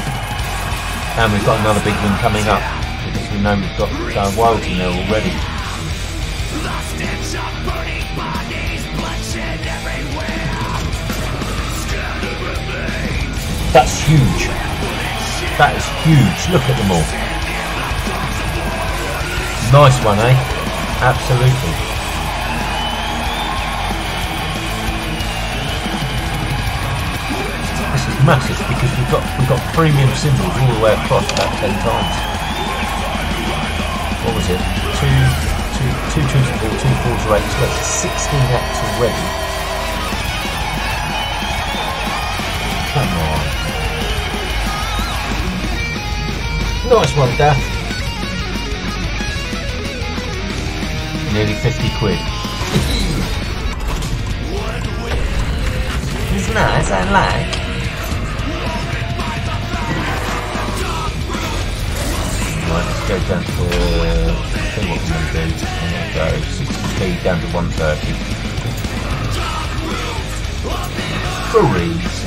And we've got another big one coming up because we know we've got uh, Wild in there already. That's huge. That is huge. Look at them all. Nice one, eh? Absolutely. Massive because we've got we've got premium symbols all the way across about ten times. What was it? Two two two twos and four, two fours are eight, so that's sixteen X already. Come on. Nice one, Daff. Nearly 50 quid. it's nice, I like. Go down to, uh, I think what I'm going to do, I'm going to go 60p down to 130. Furries.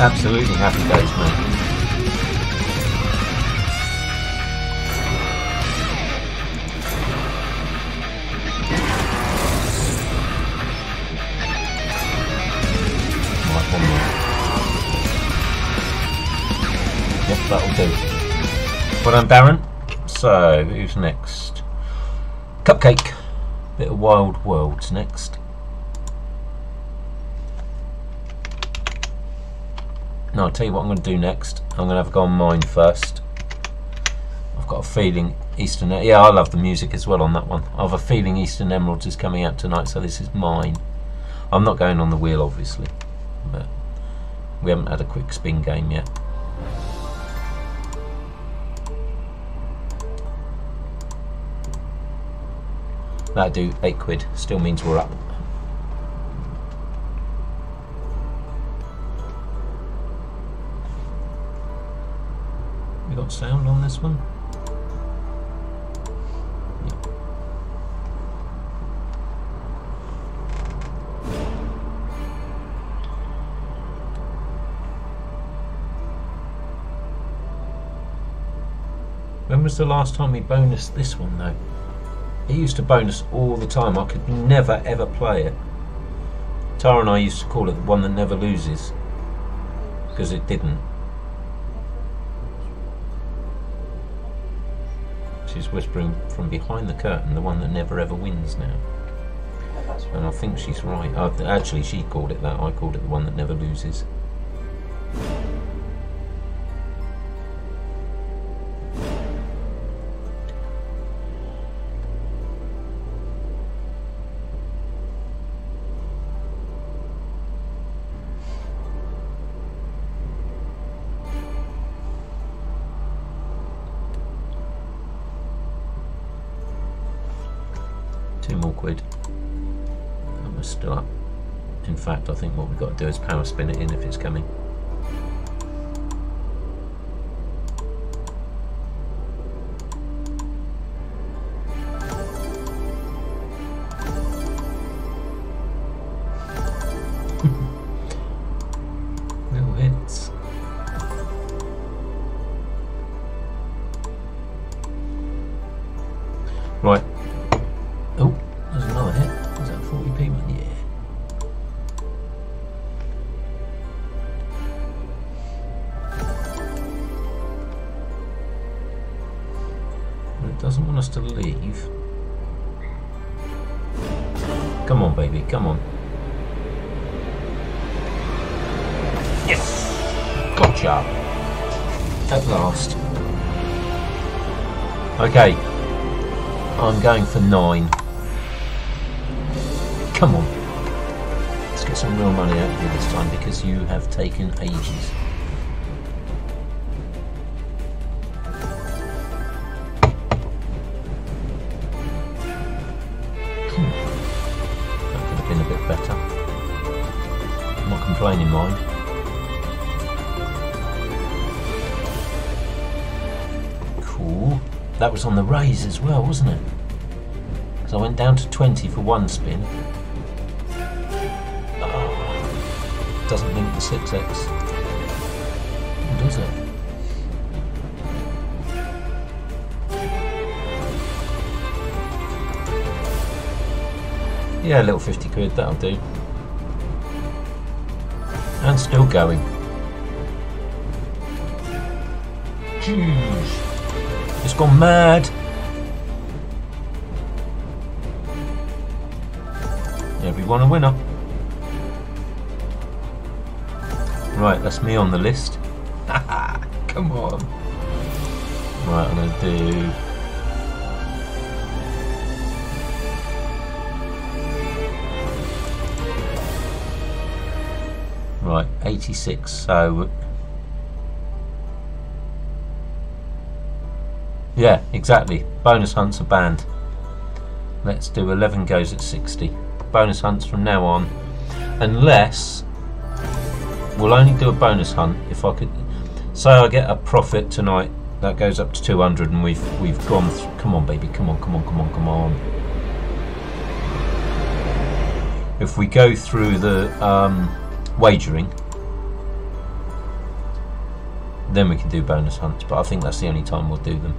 Absolutely happy days, mate. Well done, Darren. So, who's next? Cupcake. Bit of Wild Worlds next. No, I'll tell you what I'm going to do next. I'm going to have a go on mine first. I've got a feeling Eastern... Yeah, I love the music as well on that one. I have a feeling Eastern Emeralds is coming out tonight, so this is mine. I'm not going on the wheel, obviously. But we haven't had a quick spin game yet. That'll do, 8 quid. Still means we're up. We got sound on this one? When was the last time we bonused this one though? It used to bonus all the time. I could never ever play it. Tara and I used to call it the one that never loses because it didn't. She's whispering from behind the curtain, the one that never ever wins now. And I think she's right. Actually, she called it that. I called it the one that never loses. Think what we've got to do is power spin it in if it's coming. Nine. Come on. Let's get some real money out of you this time because you have taken ages. Hmm. That could have been a bit better. I'm not complaining, mind. Cool. That was on the raise as well, wasn't it? Because I went down to 20 for one spin. Oh, doesn't link the 6x. Or does it? Yeah, a little 50 quid, that'll do. And still going. Jeez. It's gone mad. Everyone a winner. Right, that's me on the list. Come on. Right, I'm going to do... Right, 86, so... Yeah, exactly. Bonus hunts are banned. Let's do 11 goes at 60. Bonus hunts from now on. Unless... We'll only do a bonus hunt if I could... Say I get a profit tonight that goes up to 200 and we've we've gone through... Come on, baby. Come on, come on, come on, come on. If we go through the um, wagering, then we can do bonus hunts. But I think that's the only time we'll do them.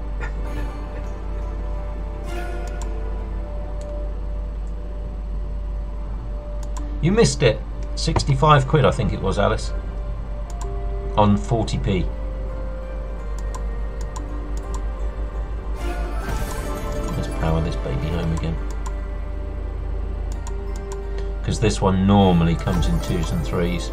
You missed it. 65 quid, I think it was, Alice. On 40p. Let's power this baby home again. Because this one normally comes in twos and threes.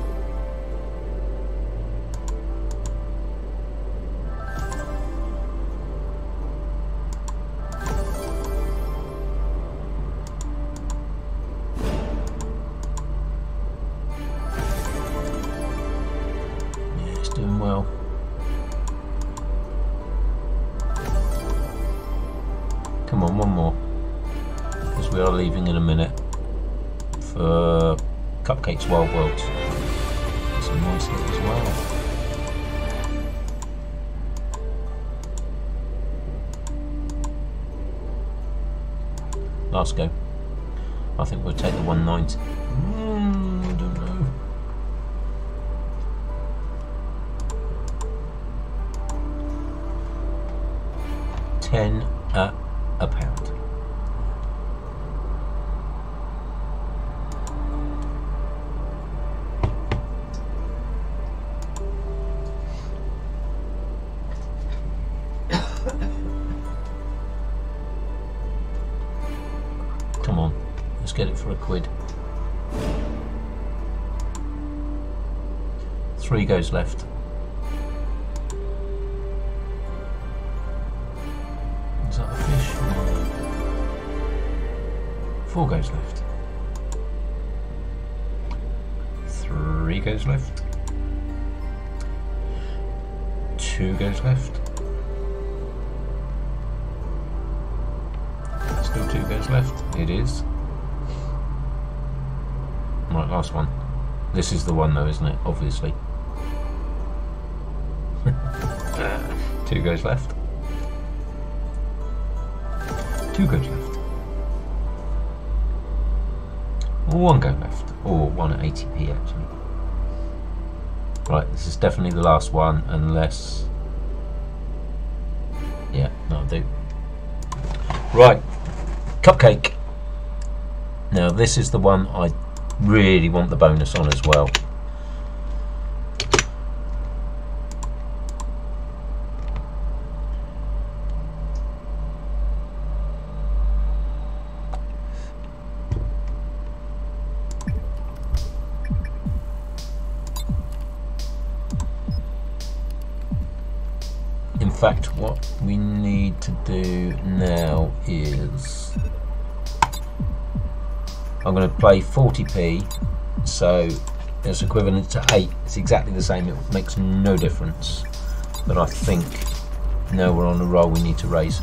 Last go. I think we'll take the 190. Mm, I don't know. Ten at a pound. Quid. Three goes left. Is that a fish? Four goes left. Three goes left. Two goes left. Still two goes left. It is. Right, last one. This is the one though, isn't it? Obviously. two goes left. Two goes left. One go left. Or one at 80p actually. Right, this is definitely the last one unless... Yeah, that'll do. Right, cupcake. Now this is the one I really want the bonus on as well. Play 40p, so it's equivalent to 8. It's exactly the same, it makes no difference. But I think now we're on a roll, we need to raise.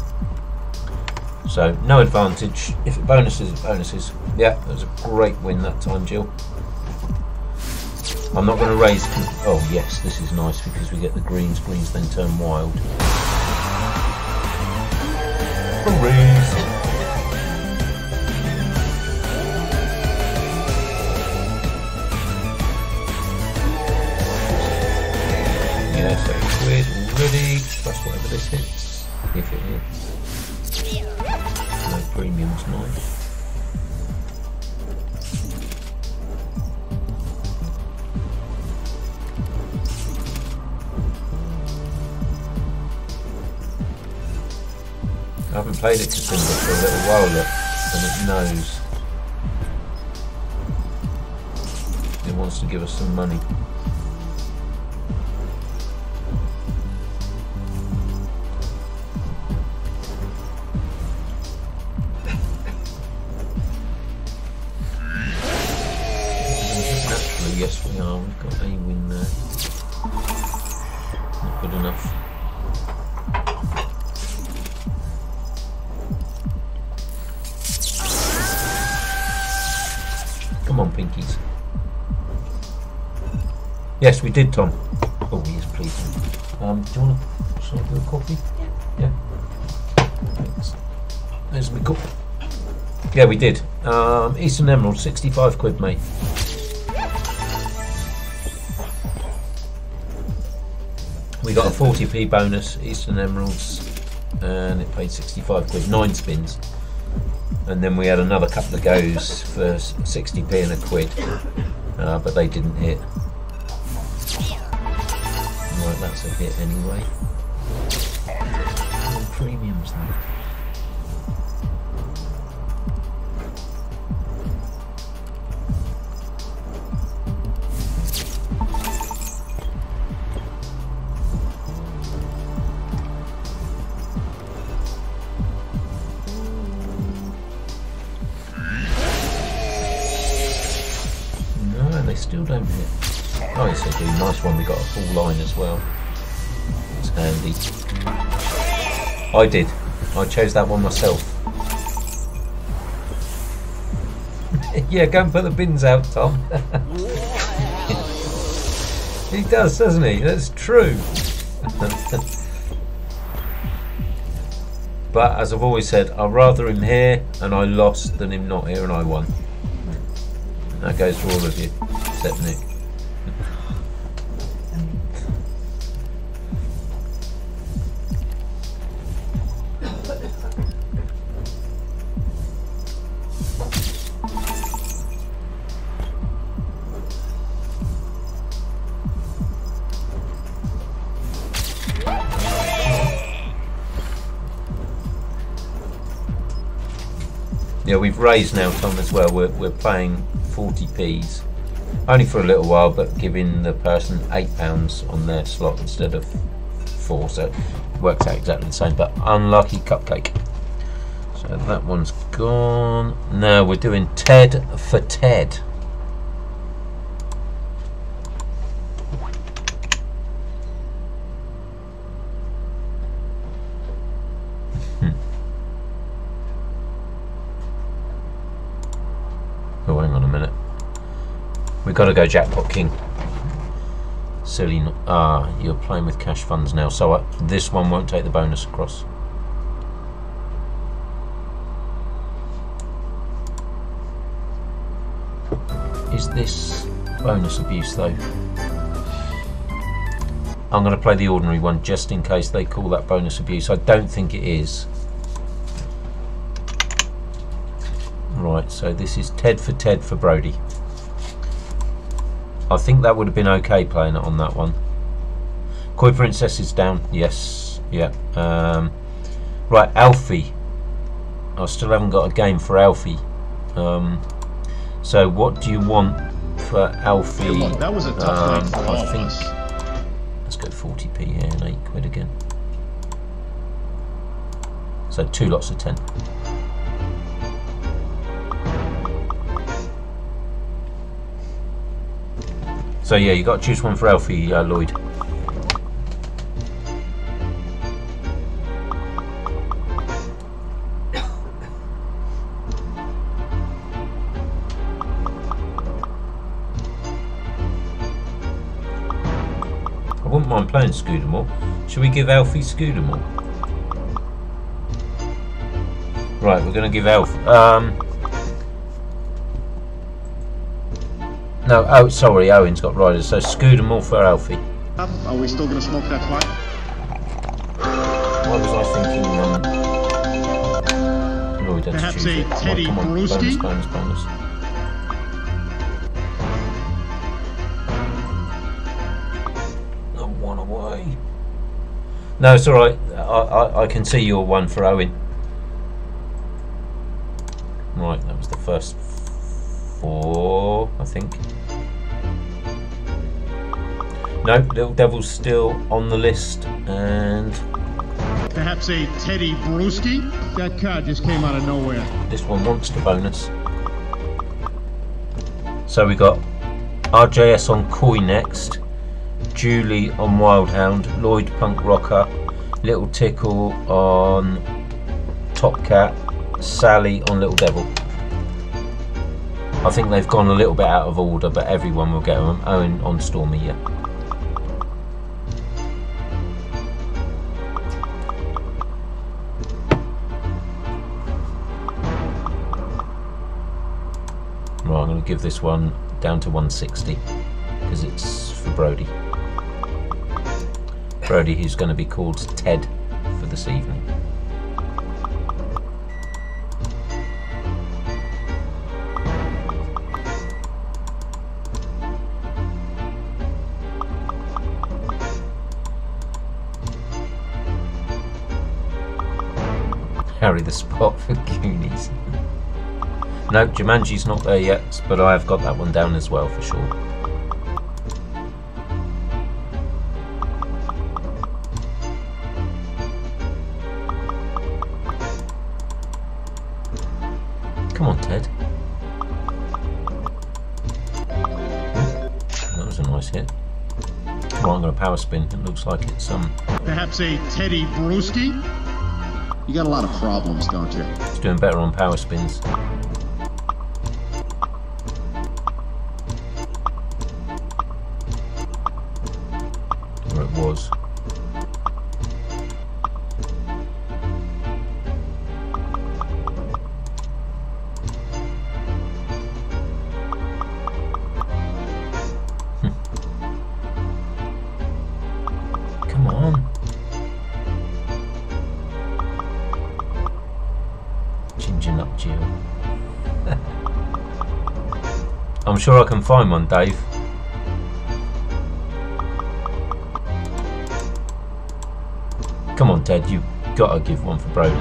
So, no advantage. If it bonuses, it bonuses. Yeah, that was a great win that time, Jill. I'm not going to raise. Oh, yes, this is nice because we get the greens. Greens then turn wild. No premiums, nice. I haven't played it Cassandra for a little while yet, and it knows it wants to give us some money. Did, Tom. Oh, yes, please. Um, do you want to sort of do a coffee? Yeah. Yeah. Thanks. There's my cup. Yeah, we did. Um, Eastern Emerald, 65 quid, mate. We got a 40p bonus, Eastern Emeralds, and it paid 65 quid, nine spins. And then we had another couple of goes for 60p and a quid, uh, but they didn't hit. Hit anyway. Oh. Handy. I did. I chose that one myself. yeah, go and put the bins out, Tom. he does, doesn't he? That's true. but as I've always said, I'd rather him here and I lost than him not here and I won. That goes for all of you, except Nick. We've raised now, Tom, as well. We're, we're paying 40p's. Only for a little while, but giving the person £8 on their slot instead of 4 so it works out exactly the same. But unlucky cupcake. So that one's gone. Now we're doing Ted for Ted. Hmm. Oh, hang on a minute. Got to go Jackpot King. Silly. Ah, you're playing with cash funds now, so uh, this one won't take the bonus across. Is this bonus abuse though? I'm going to play the ordinary one just in case they call that bonus abuse. I don't think it is. Right, so this is Ted for Ted for Brody. I think that would have been okay playing it on that one. Koi Princess is down. Yes. Yeah. Um, right, Alfie. I still haven't got a game for Alfie. Um, so what do you want for Alfie? Luck. That was a tough Um, for I all think- us. Let's go 40p here and 8 quid again. So two lots of 10. So yeah, you got to choose one for Alfie uh, Lloyd. I wouldn't mind playing Scudamore. Should we give Alfie Scudamore? Right, we're going to give Alf. Um, no, oh, sorry, Owen's got riders. So Scudamore for Alfie. Are we still gonna smoke that pipe? What was I thinking? Um, Lloyd had to Perhaps choose a it. Come on, Teddy come on, Brewski? Bonus, bonus, bonus. No, one away. No, it's all right. I, I, I can see your one for Owen. Right, that was the first four, I think. No, Little Devil's still on the list, and Perhaps a Teddy Brewski? That card just came out of nowhere. this one wants the bonus. So we got RJS on Koi next, Julie on Wildhound, Lloyd Punk Rocker, Little Tickle on Top Cat, Sally on Little Devil. I think they've gone a little bit out of order, but everyone will get them. Owen on Stormy, yeah. Give this one down to 160 because it's for Brody. Brody, who's going to be called Ted for this evening. Harry the Spot for Goonies. No, Jumanji's not there yet, but I have got that one down as well for sure. Come on, Ted. That was a nice hit. Right, I'm going to power spin. It looks like it's um, Perhaps a Teddy Brewski? You got a lot of problems, don't you? it's doing better on power spins. sure I can find one, Dave. Come on, Ted, you've got to give one for Brody.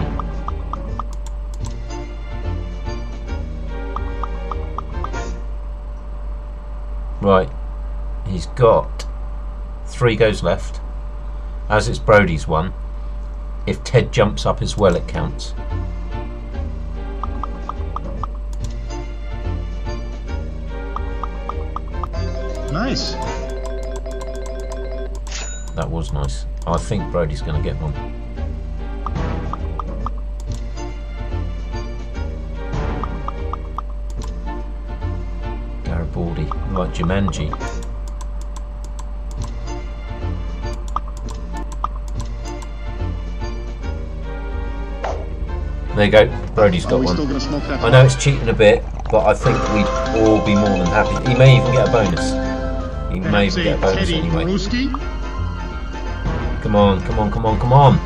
Right, he's got three goes left. As it's Brody's one, if Ted jumps up as well, it counts. Nice. That was nice. I think Brody's going to get one. Garibaldi, like Jumanji. There you go. Brody's got one. still gonna smoke that? I know it's cheating a bit, but I think we'd all be more than happy. He may even get a bonus. He That's even get bonus Teddy anyway. Come on, come on, come on, come on.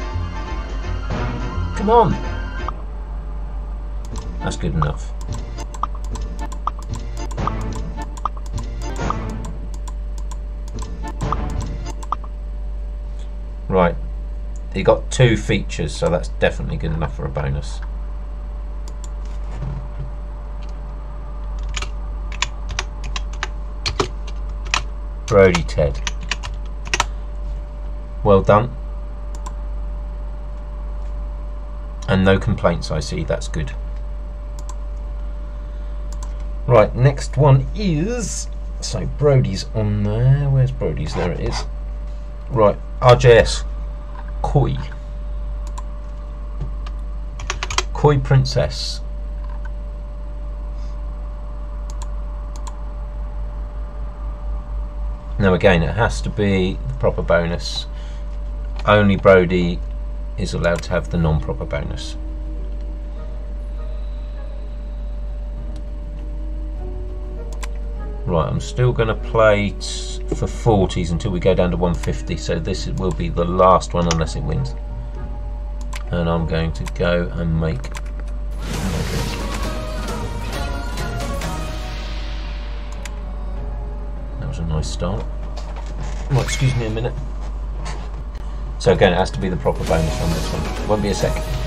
Come on. That's good enough. Right. He got two features, so that's definitely good enough for a bonus. Brody Ted. Well done. And no complaints, I see. That's good. Right, next one is. So Brody's on there. Where's Brody's? There it is. Right, RJS. Koi. Koi Princess. Now again, it has to be the proper bonus. Only Brody is allowed to have the non-proper bonus. Right, I'm still going to play for 40s until we go down to 150. So this will be the last one unless it wins. And I'm going to go and make start. Right, excuse me a minute. So again, it has to be the proper bonus on this one. Won't be a second.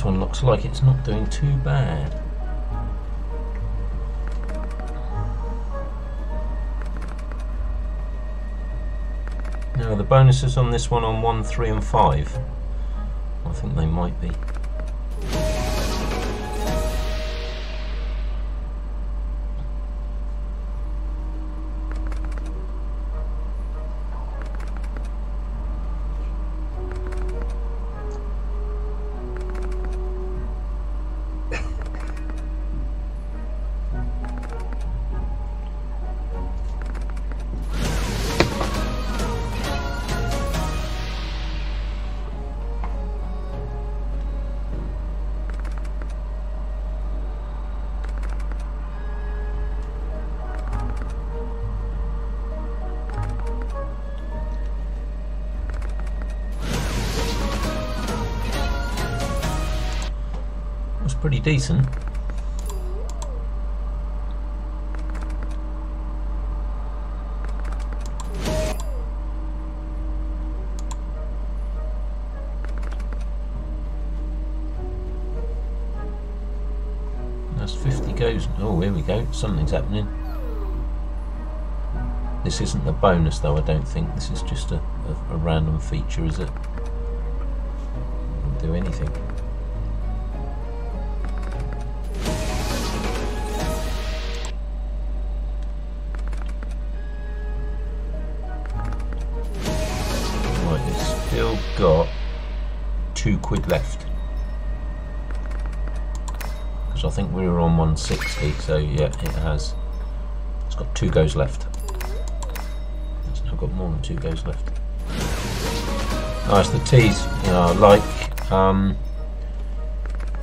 This one looks like it's not doing too bad. Now the bonuses on this one on 1, 3 and 5. I think they might be. decent. That's 50 goes. Oh, here we go. Something's happening. This isn't a bonus though, I don't think. This is just a, a, a random feature, is it? 160, so yeah, it has. It's got two goes left. It's now got more than two goes left. Nice, the you know, like um,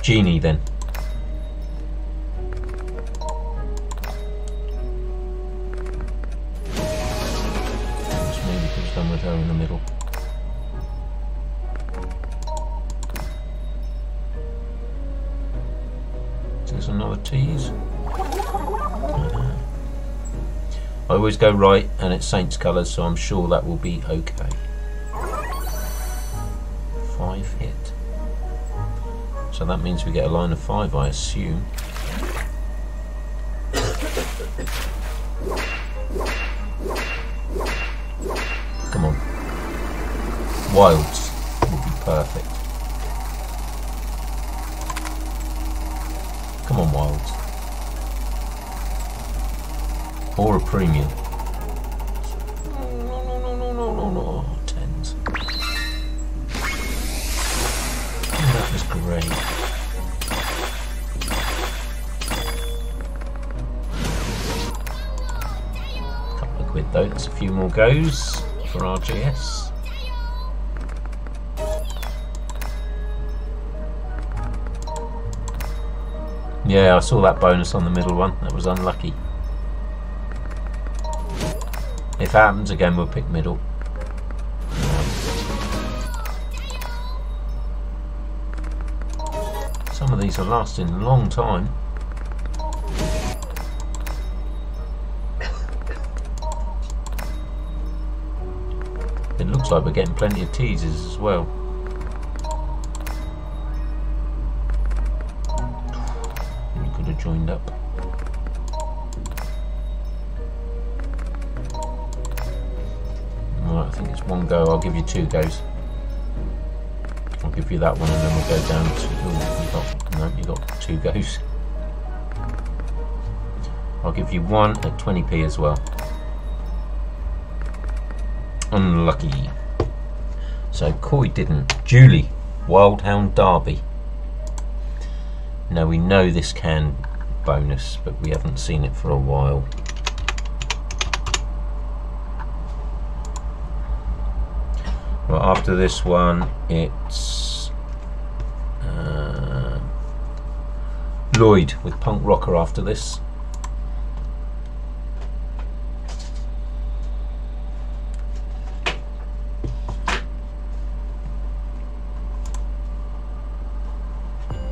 Genie then. Go right and it's Saints colours, so I'm sure that will be okay. Five hit. So that means we get a line of five, I assume. Come on. Wilds Yeah, I saw that bonus on the middle one. That was unlucky. If it happens again, we'll pick middle. Some of these are lasting a long time. It looks like we're getting plenty of teasers as well. Two goes. I'll give you that one, and then we'll go down to. You got no, you got two goes. I'll give you one at 20p as well. Unlucky. So Koi didn't. Julie, Wildhound Derby. Now we know this can bonus, but we haven't seen it for a while. Well, after this one, it's uh, Lloyd with Punk Rocker after this.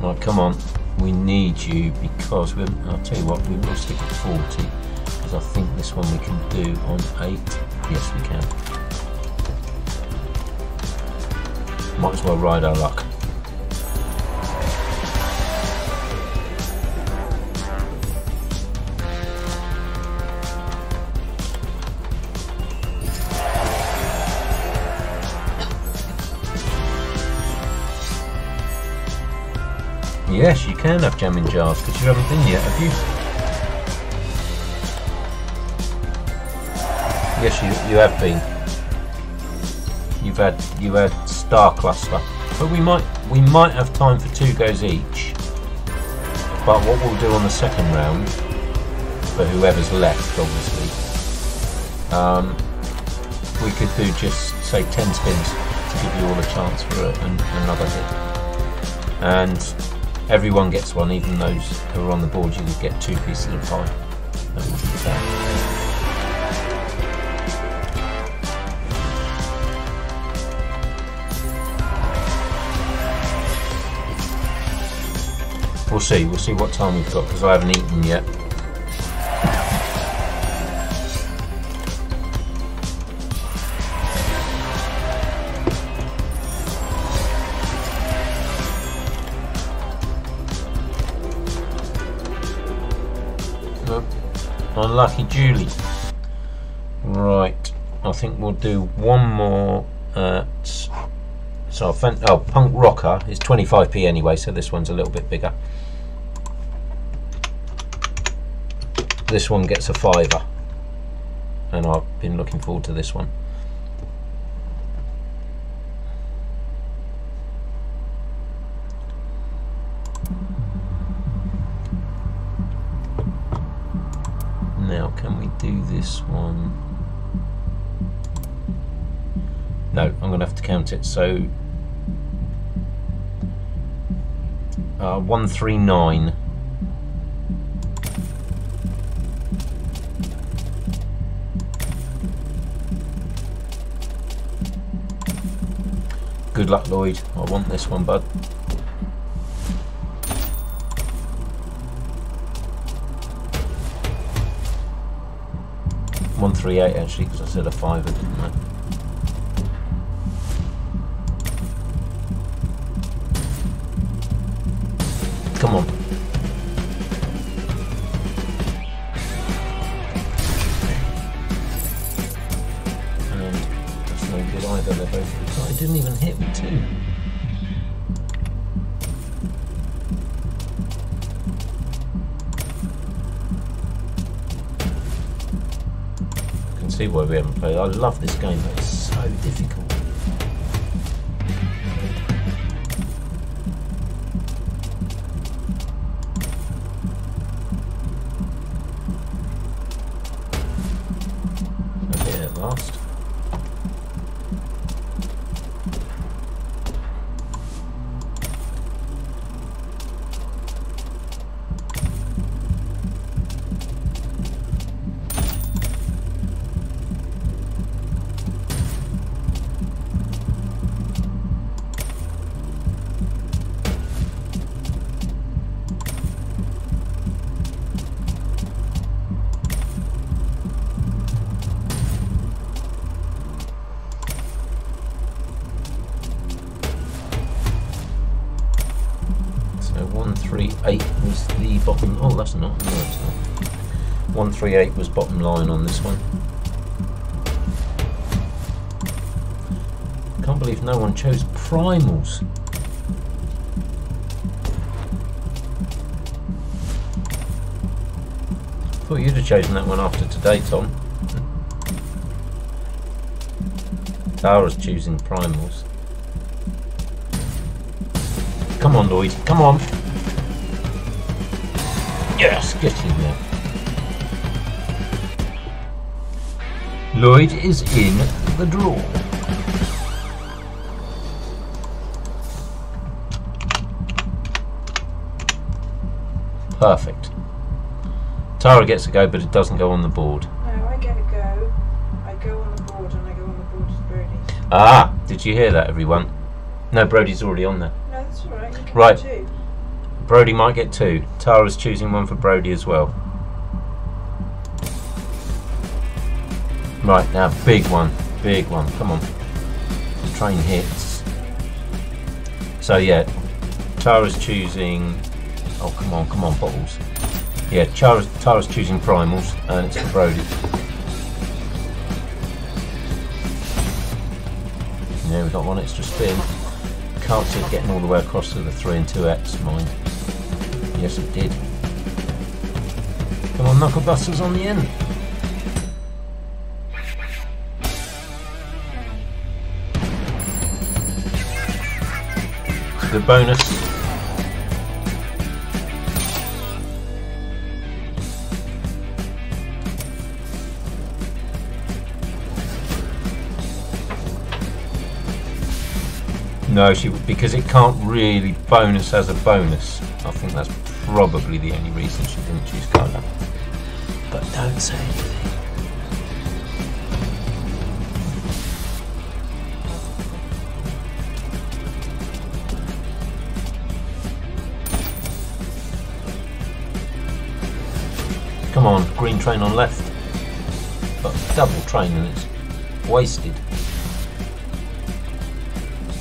Right, come on. We need you because we I'll tell you what, we will stick at 40 because I think this one we can do on 8. Yes, we can. Might as well ride our luck. Yes, you can have Jammin' Jars because you haven't been yet, have you? Yes, you you have been. You've had you had Star Cluster, but we might we might have time for two goes each. But what we'll do on the second round, for whoever's left, obviously, um, we could do just say ten spins to give you all a chance for a, an, another hit, and everyone gets one, even those who are on the board. You could get two pieces of pie. We'll see. We'll see what time we've got because I haven't eaten yet. Unlucky Julie. Right, I think we'll do one more at. So, fan- oh, Punk Rocker is 25p anyway, so this one's a little bit bigger. This one gets a fiver, and I've been looking forward to this one. Now, can we do this one? No, I'm going to have to count it. So, uh, 139. Good luck, Lloyd. I want this one, bud. One three eight actually, because I said a fiver, didn't I? I love this game, it's 3.38 was bottom line on this one. Can't believe no one chose primals. Thought you'd have chosen that one after today, Tom. Tara's choosing primals. Come on, Lloyd. Come on. Yes, get in there. Lloyd is in the draw. Perfect. Tara gets a go, but it doesn't go on the board. No, I get a go. I go on the board and I go on the board as Brody. Ah, did you hear that, everyone? No, Brody's already on there. No, that's alright. You can Right. Brody might get two. Tara's choosing one for Brody as well. Right, now big one. Big one. Come on. The train hits. So yeah, Tara's choosing oh come on, come on, bottles. Yeah, Tara's, Tara's choosing primals and it's for Brody. Yeah, we've got one extra spin. Can't see it getting all the way across to the 3 and 2x, mind. Yes, it did. Come on, knuckle busters on the end. A bonus. No, she because it can't really bonus as a bonus. I think that's probably the only reason she didn't choose colour. But don't say anything. Come on, green train on left. But double train and it's wasted.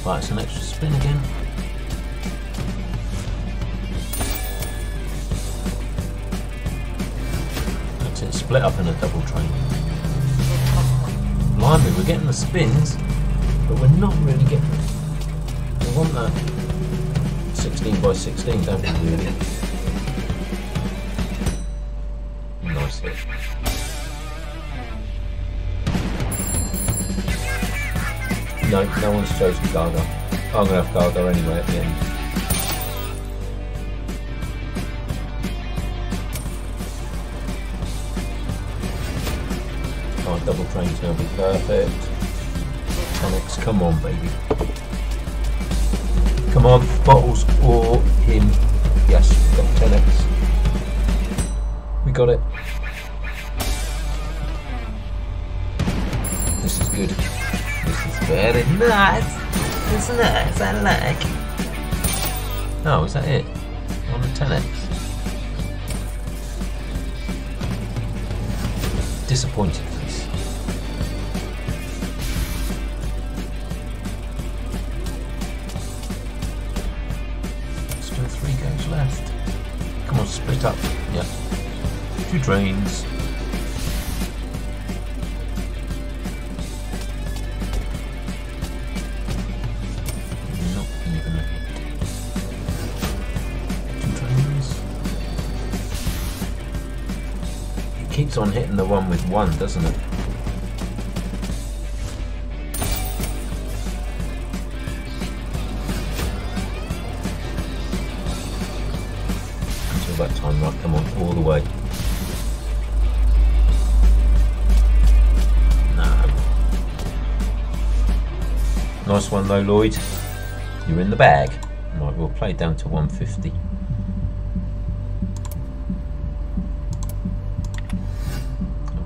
Right, it's an extra spin again. That's it, split up in a double train. Blimey, we're getting the spins, but we're not really getting. We want that 16 by 16, don't we? Really? No, no one's chosen Gaga. I'm gonna have Gaga anyway at the end. Oh, double train's gonna be perfect. Onyx, come on, baby. Come on, bottles or him. Yes, got 10x. We got it. Very nice. It's nice, I like. Oh, is that it? On the 10x. Disappointed one Lloyd. You're in the bag. Right, we'll play down to 150.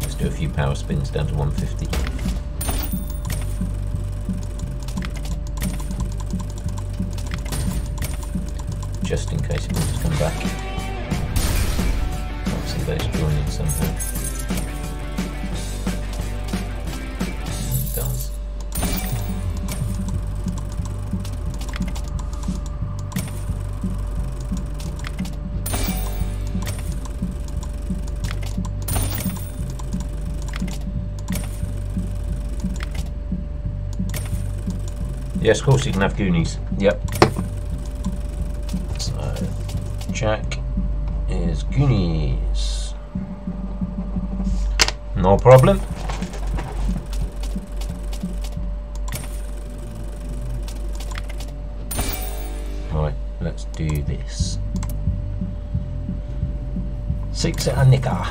Let's do a few power spins down to 150. Yes, of course you can have Goonies. Yep. So, Jack is Goonies. No problem. Right, let's do this. Six at a nicker.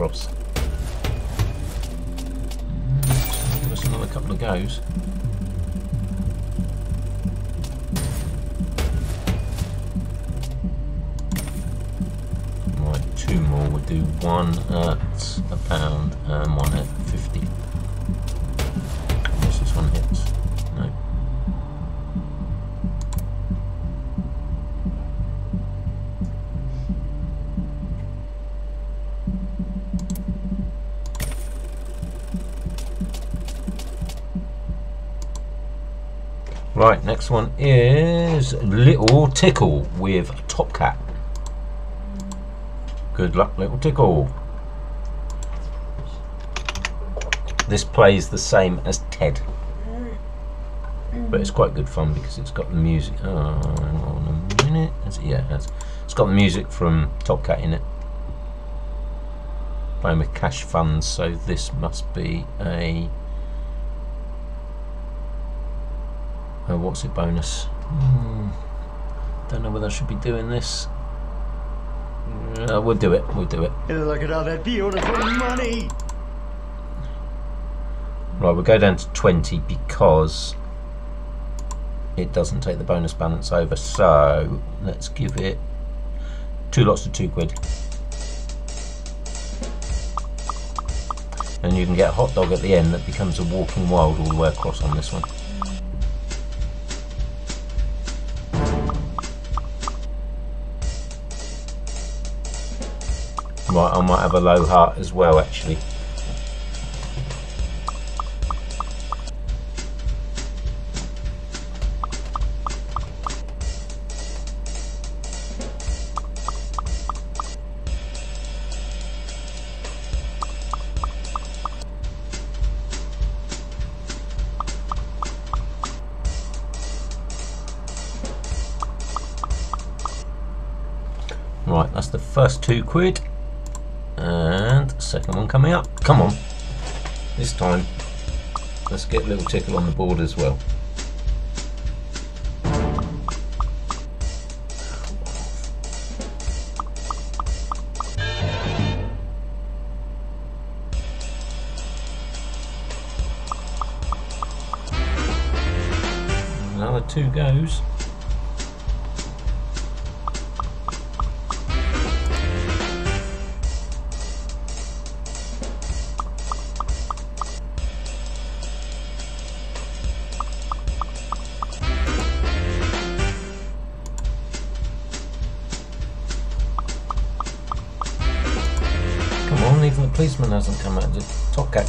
Across. Give us another couple of goes. Tickle with Top Cat. Good luck, Little Tickle. This plays the same as Ted. But it's quite good fun because it's got the music. Oh, on a minute. It? Yeah. It's got the music from Top Cat in it. Playing with cash funds, so this must be a Oh, what's it bonus? Hmm. Don't know whether I should be doing this. Uh, we'll do it. We'll do it. Look at all that beautiful money. Right, we'll go down to 20 because it doesn't take the bonus balance over. So let's give it two lots of two quid. And you can get a hot dog at the end that becomes a walking wild all the way across on this one. Right, I might have a low heart as well, actually. Right, that's the first two quid. Coming up. Come on. This time, let's get a little tickle on the board as well.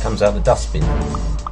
Comes out of the dustbin.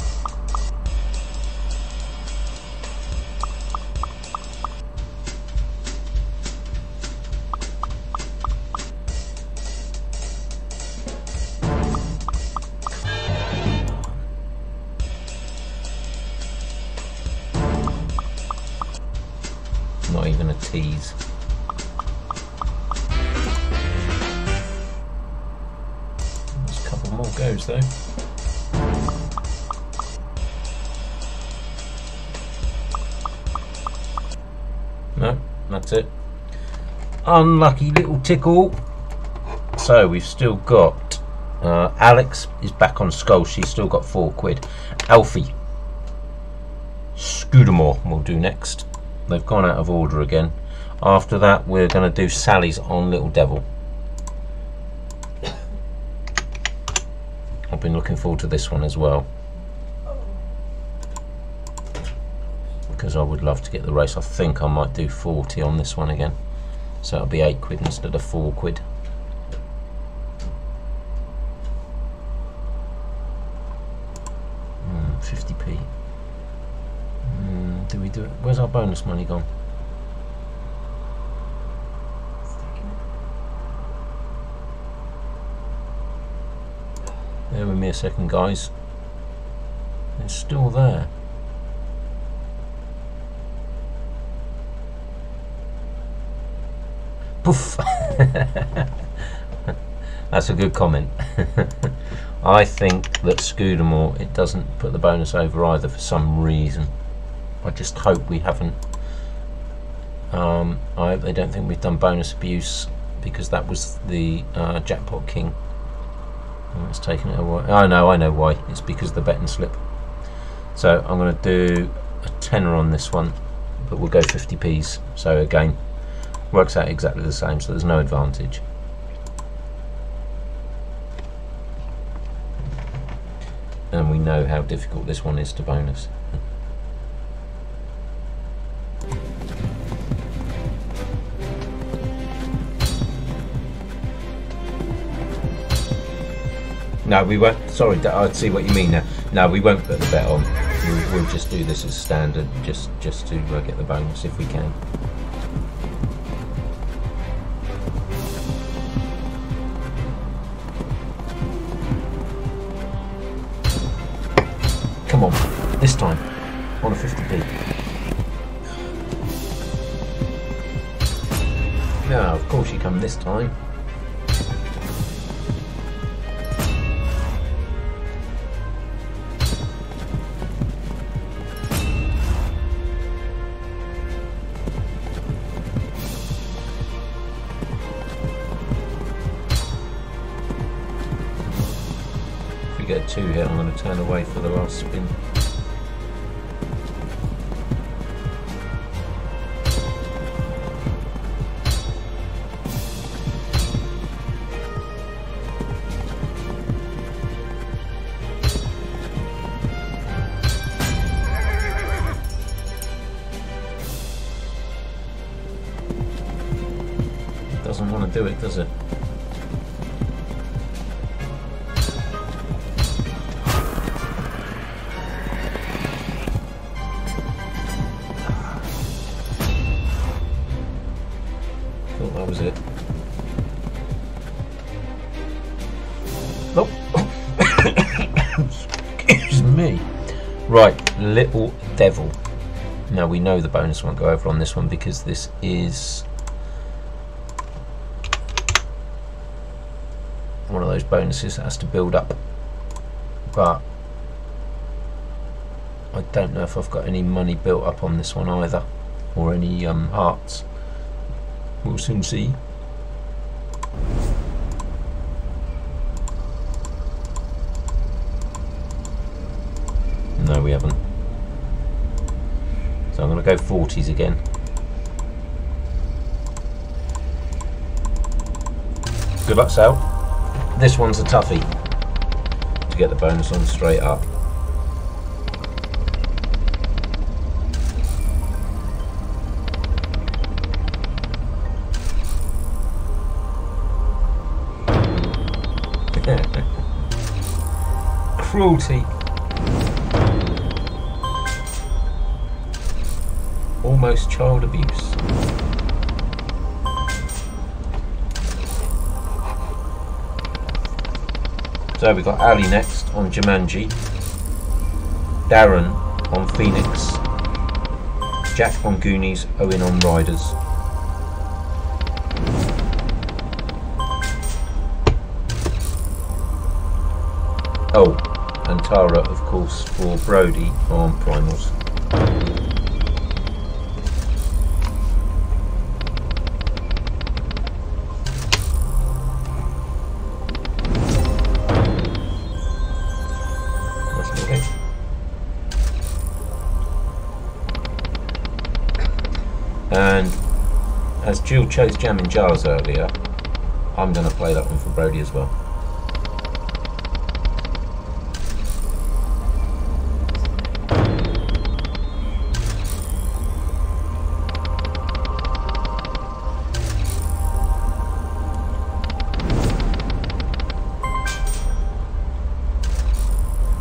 Unlucky little tickle. So we've still got uh, Alex is back on skull. She's still got four quid. Alfie, Scudamore will do next. They've gone out of order again. After that, we're going to do Sally's on Little Devil. I've been looking forward to this one as well. Because I would love to get the race. I think I might do 40 on this one again. So it'll be 8 quid instead of 4 quid. Mm, 50p. Mm, do we do it? Where's our bonus money gone? Bear with me a second, guys. It's still there. Poof! That's a good comment. I think that Scudamore, it doesn't put the bonus over either for some reason. I just hope we haven't. Um, I hope they don't think we've done bonus abuse because that was the uh, jackpot king. It's taken it away. Oh no, I know why. It's because of the betting slip. So I'm going to do a tenner on this one, but we'll go 50p's. So again, works out exactly the same. So there's no advantage. And we know how difficult this one is to bonus. No, we won't. Sorry, I see what you mean now. No, we won't put the bet on. We'll, we'll just do this as standard, just just to uh, get the bonus if we can. Little Devil. Now we know the bonus won't go over on this one because this is one of those bonuses that has to build up. But I don't know if I've got any money built up on this one either, or any um, hearts. We'll soon see. No, we haven't. So I'm going to go 40s again. Good luck, Sal. This one's a toughie to get the bonus on straight up. Cruelty. We've got Ali next on Jumanji, Darren on Phoenix, Jack on Goonies, Owen on Riders. Oh, and Tara, of course, for Brody on Primals. Chose Jammin' Jars earlier, I'm going to play that one for Brody as well.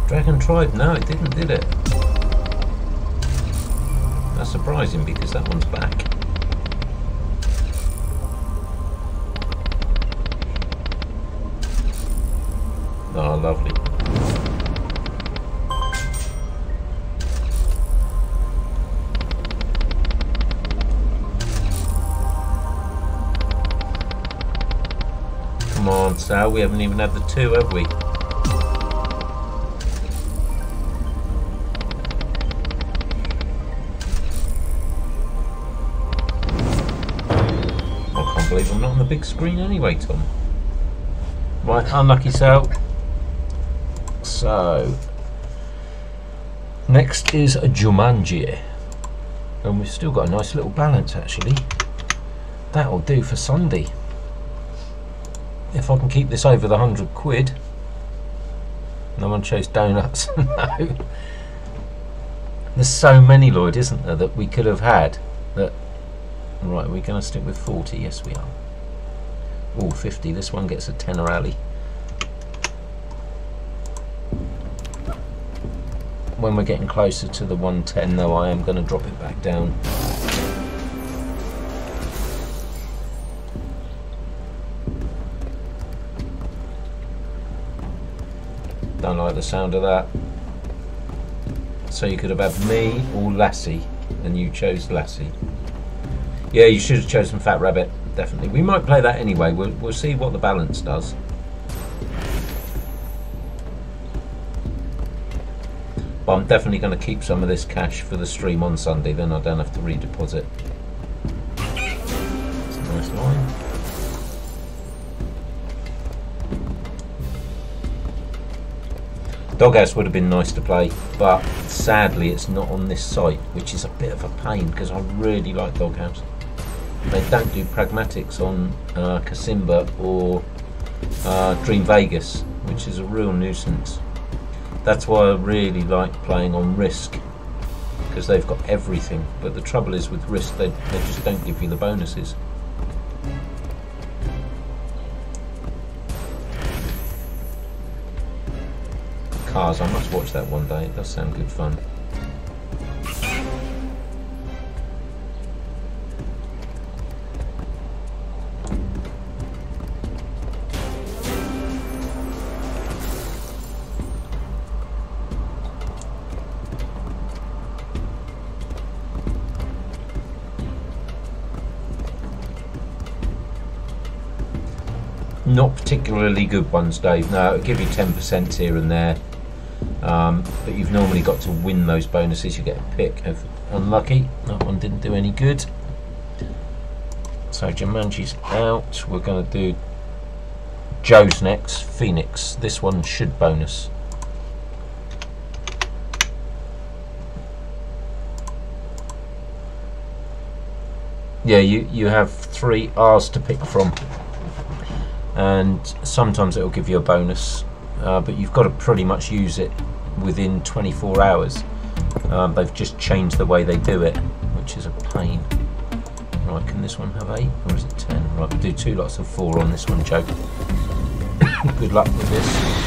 Dragon Tribe, no, it didn't, did it? That's surprising because that one's back. Sal, we haven't even had the two, have we? I can't believe I'm not on the big screen anyway, Tom. Right, unlucky Sal. So, next is a Jumanji. And we've still got a nice little balance actually. That'll do for Sunday. If I can keep this over the 100 quid. No one chose donuts. no. There's so many, Lloyd, isn't there, that we could have had that Right, we're going to stick with 40. Yes, we are. Oh, 50. This one gets a tenner Ali. When we're getting closer to the 110, though, I am going to drop it back down. The sound of that. So you could have had me or Lassie, and you chose Lassie. Yeah, you should have chosen Fat Rabbit, definitely. We might play that anyway. We'll, we'll see what the balance does. But I'm definitely going to keep some of this cash for the stream on Sunday, then I don't have to redeposit. Doghouse would have been nice to play, but sadly it's not on this site, which is a bit of a pain because I really like Doghouse. They don't do pragmatics on uh, Casimba or uh, Dream Vegas, which is a real nuisance. That's why I really like playing on Rizk because they've got everything. But the trouble is with Rizk, they, they just don't give you the bonuses. cars. I must watch that one day. It does sound good fun. not particularly good ones, Dave. No, it'll give you 10% here and there. Um, but you've normally got to win those bonuses. You get a pick of unlucky. That one didn't do any good. So Jumanji's out. We're going to do Joe's next. Phoenix. This one should bonus. Yeah, you, you have three R's to pick from. And sometimes it'll give you a bonus. Uh, but you've got to pretty much use it within 24 hours. Um, they've just changed the way they do it, which is a pain. Right, can this one have 8 or is it 10? Right, we'll do two lots of 4 on this one, Joe. Good luck with this.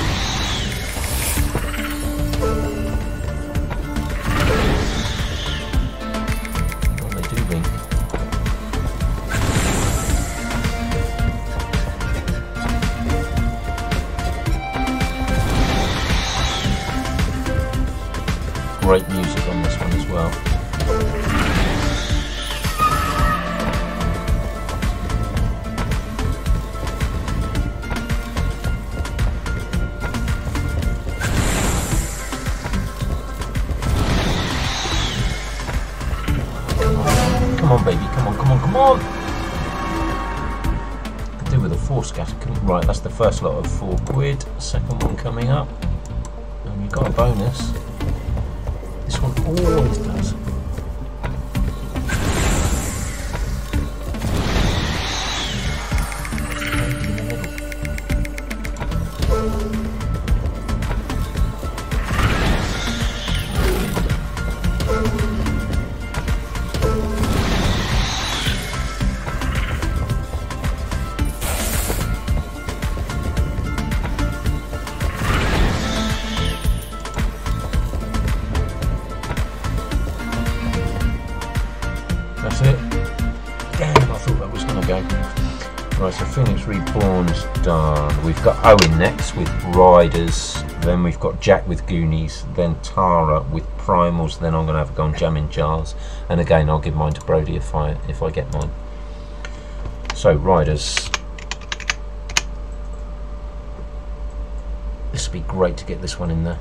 Great music on this one as well. Come on, baby. Come on, come on, come on. Could do with a four scatter. Right, that's the first lot of four quid. Second one coming up. And you've got a bonus. Then we've got Jack with Goonies. Then Tara with Primals. Then I'm going to have a go on Jammin' Jars. And again, I'll give mine to Brody if I if I get mine. So Riders. This would be great to get this one in there.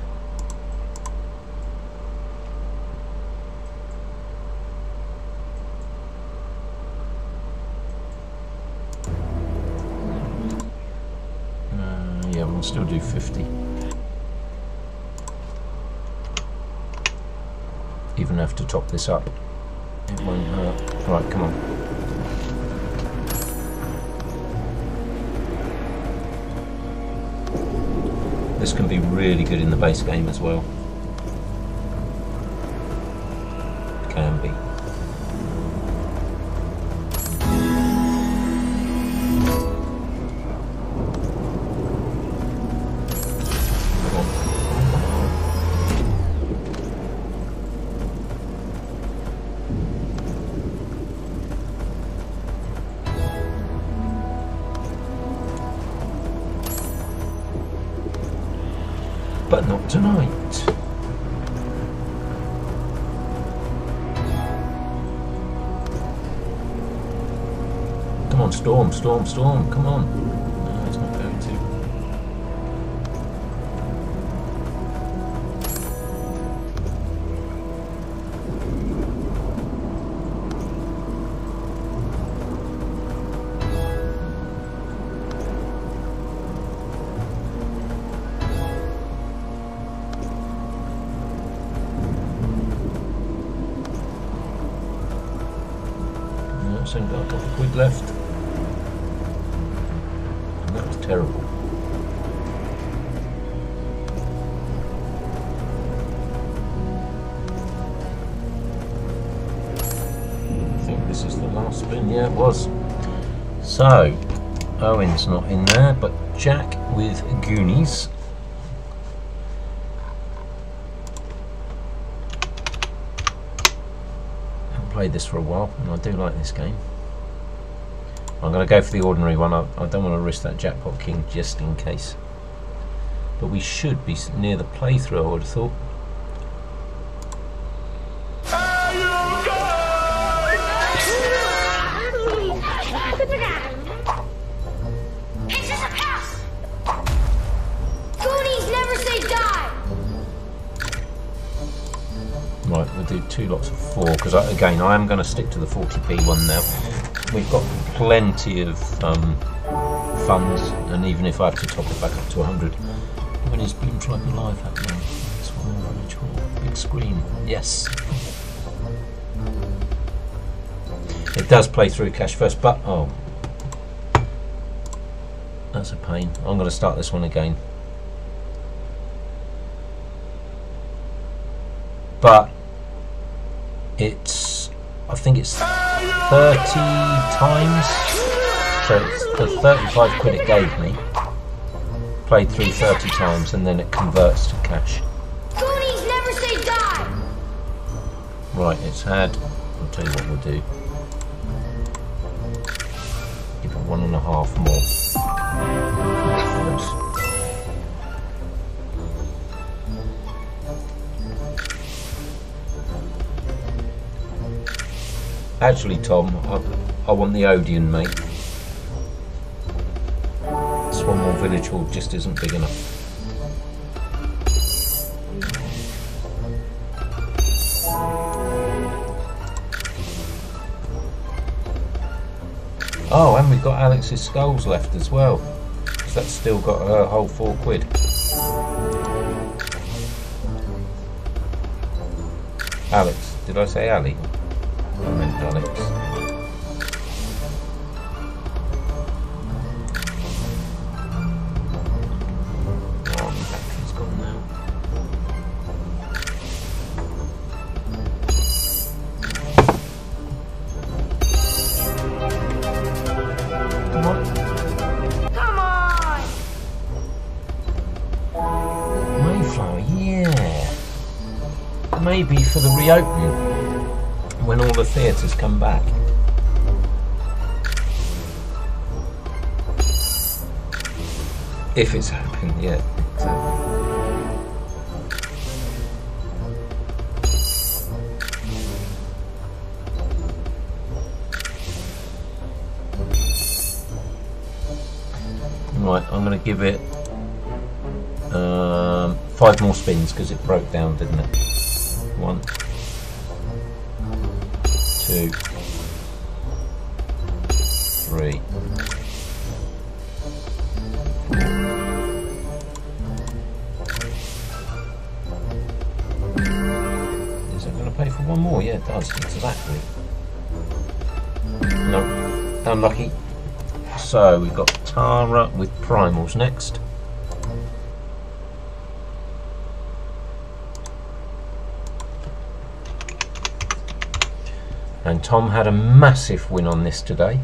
Top this up. It won't hurt. Right, come on. This can be really good in the base game as well. Storm, Storm, for a while, and I do like this game. I'm going to go for the ordinary one. I, I don't want to risk that jackpot king just in case. But we should be near the playthrough, I would have thought. I am going to stick to the 40p one now. We've got plenty of um, funds, and even if I have to top it back up to 100, when is Boomtriker Live happening? That's village hall. Big screen. Yes. It does play through cash first, but oh, that's a pain. I'm going to start this one again. But it's, I think it's 30 times. So the 35 quid it gave me. Played through 30 times and then it converts to cash. Goonies never say die! Right, it's had. I'll tell you what we'll do. Give it one and a half more. Actually, Tom, I, I want the Odeon, mate. Swanmore Village Hall just isn't big enough. Oh, and we've got Alex's skulls left as well. 'Cause that's still got a whole four quid. Alex, did I say Ali? I meant Alex. If it's open, yeah. Exactly. Right, I'm going to give it um, five more spins because it broke down, didn't it? One, So we've got Tara with primals next. And Tom had a massive win on this today.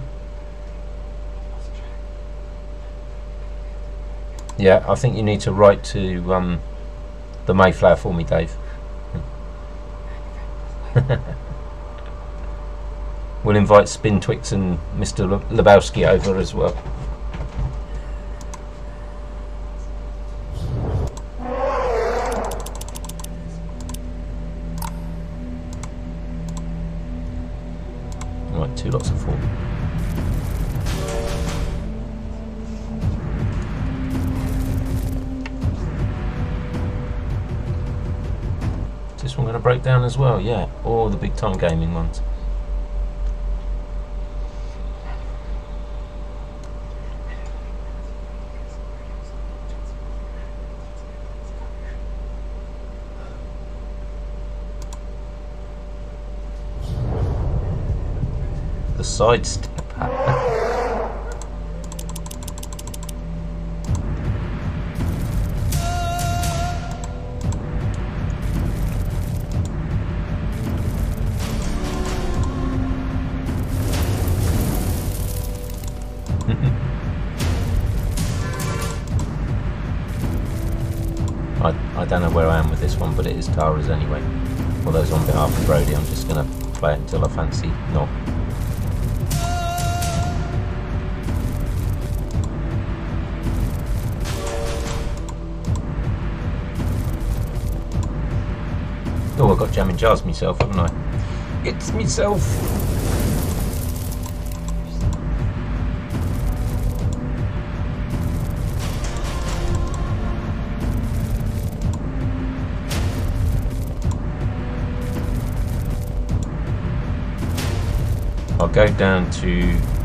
Yeah, I think you need to write to um, the Mayflower for me, Dave. we'll invite Spin Twix and Mr. Lebowski over as well. Sidestep. I, I don't know where I am with this one, but it is Tara's anyway. Although it's on behalf of Brody, I'm just going to play it until I fancy not. Jars myself, haven't I? It's myself. I'll go down to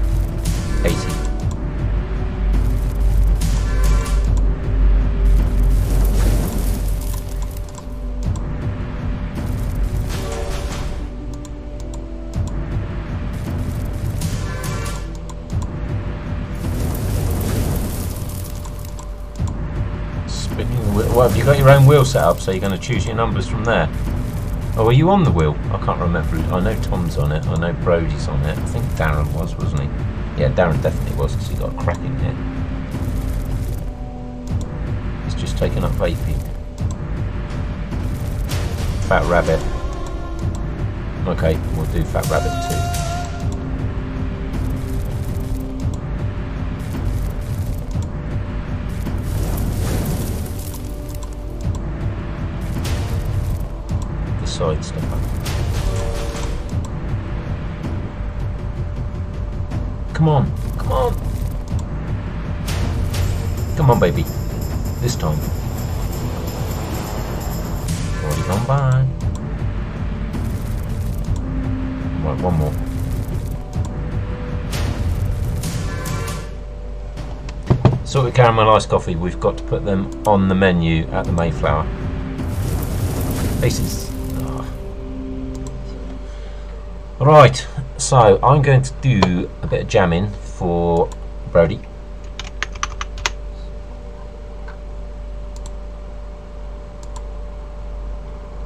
Well, have you got your own wheel set up so you're going to choose your numbers from there? Oh, are you on the wheel? I can't remember. I know Tom's on it. I know Brody's on it. I think Darren was, wasn't he? Yeah, Darren definitely was because he got a crack in here. He's just taken up vaping. Fat Rabbit. Okay, we'll do Fat Rabbit too. Come on, come on. Come on, baby. This time. Already gone by. Right, one more. Salted caramel iced coffee, we've got to put them on the menu at the Mayflower. Faces. Ah. Right, so I'm going to do a bit of jamming for Brody.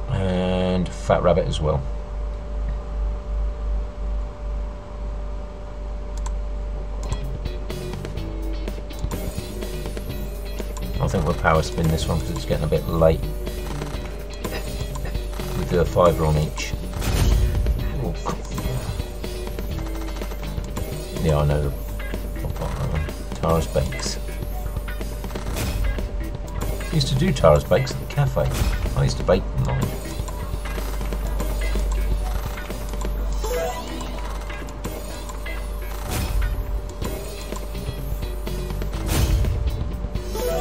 And Fat Rabbit as well. I think we'll power spin this one because it's getting a bit late. We do a fiver on each. Yeah, I know. Tara's Bakes. Used to do Tara's Bakes at the cafe. I used to bake them mine.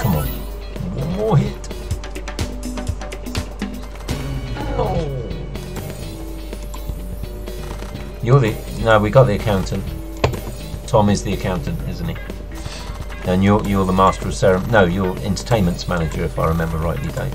Come on. One more hit. Oh. You're the. No, we got the accountant. Tom is the accountant, isn't he? And you're you're the master of ceremony. No, you're entertainments manager, if I remember rightly, Dave.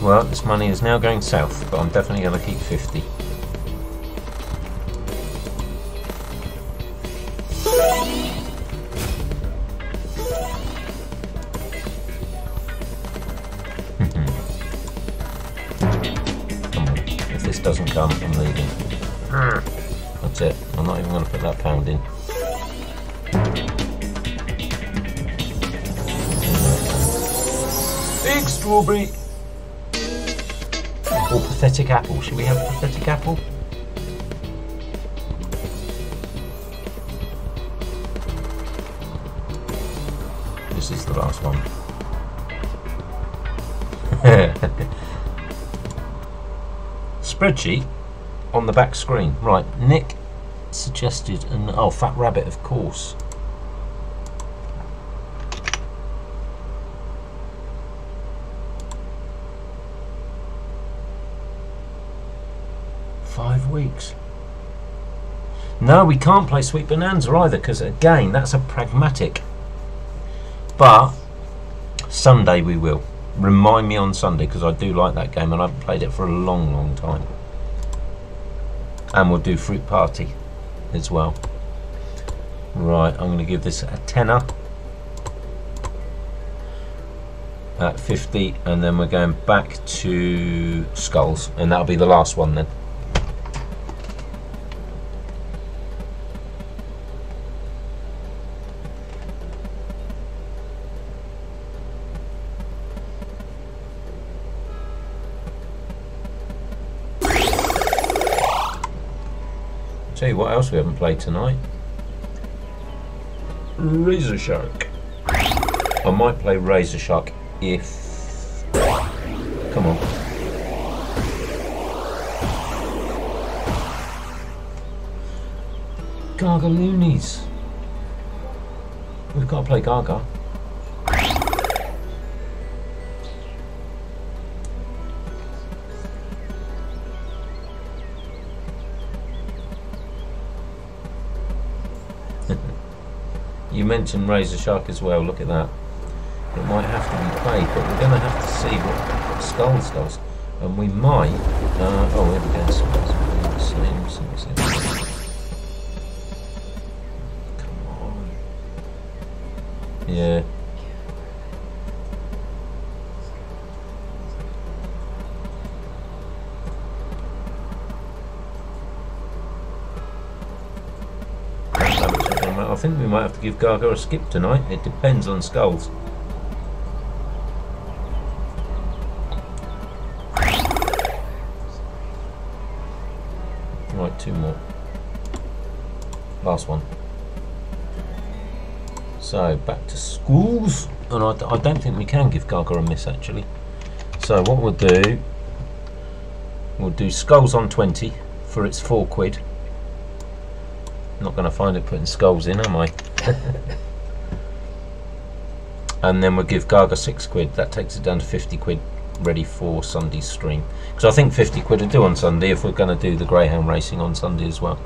Well, this money is now going south, but I'm definitely going to keep 50. Back screen. Right, Nick suggested an oh fat rabbit of course. Five weeks. No, we can't play Sweet Bonanza either because again that's a pragmatic. But Sunday we will. Remind me on Sunday because I do like that game and I've played it for a long, long time. And we'll do Fruit Party as well. Right, I'm going to give this a tenner at 50 and then we're going back to Skulls and that'll be the last one then. Played tonight. Razor Shark. I might play Razor Shark if. Come on. Gargaloonies. we've got to play Gaga. Mentioned Razor Shark as well. Look at that. It might have to be played, but we're going to have to see what, Skulls does, and we might. Uh, oh, here we go. Skulls. Same, same, same. Yeah. I think we might have to give Gaga a skip tonight. It depends on skulls. Right, two more. Last one. So, back to Skulls. And I, I don't think we can give Gaga a miss, actually. So, what we'll do... We'll do skulls on 20 for its 4 quid. Not going to find it putting skulls in, am I? and then we'll give Gaga 6 quid. That takes it down to 50 quid ready for Sunday's stream. Because I think 50 quid will do on Sunday if we're going to do the Greyhound racing on Sunday as well.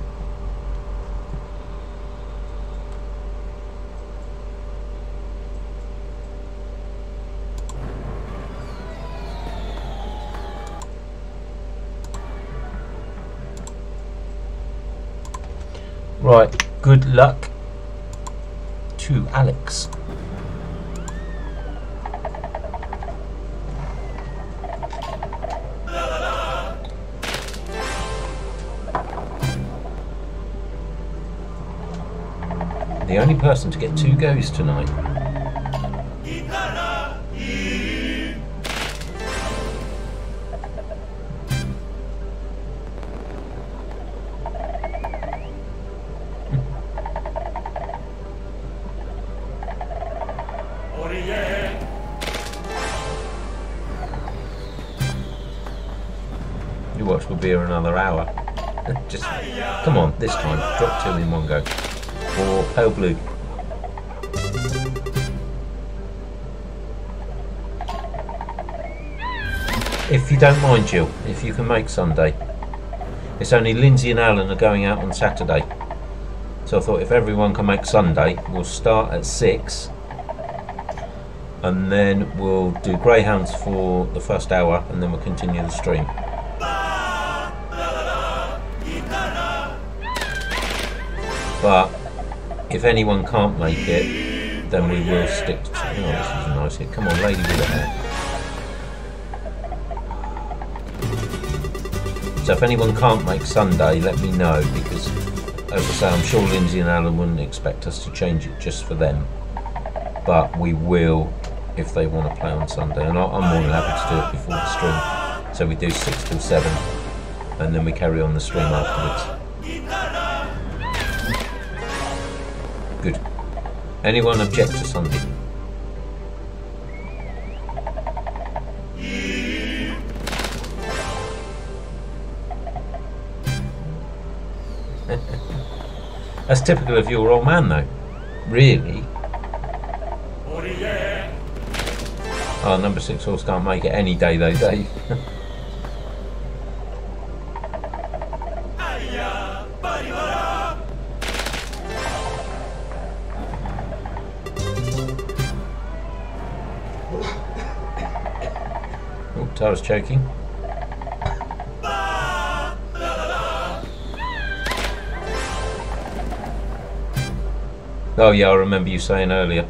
Right, good luck to Alex. The only person to get two goes tonight. Pale blue. If you don't mind, Jill, if you can make Sunday. It's only Lindsay and Alan are going out on Saturday. So I thought if everyone can make Sunday, we'll start at 6 and then we'll do Greyhounds for the first hour and then we'll continue the stream. If anyone can't make it, then we will stick to. Oh, this is nice here. Come on, lady with the hair. So if anyone can't make Sunday, let me know because, as I say, I'm sure Lindsay and Alan wouldn't expect us to change it just for them. But we will if they want to play on Sunday, and I'm more than happy to do it before the stream. So we do six till seven, and then we carry on the stream afterwards. Anyone object to something? That's typical of your old man, though. Really? Oh, number six horse can't make it any day, though, Dave. Choking. Oh yeah, I remember you saying earlier.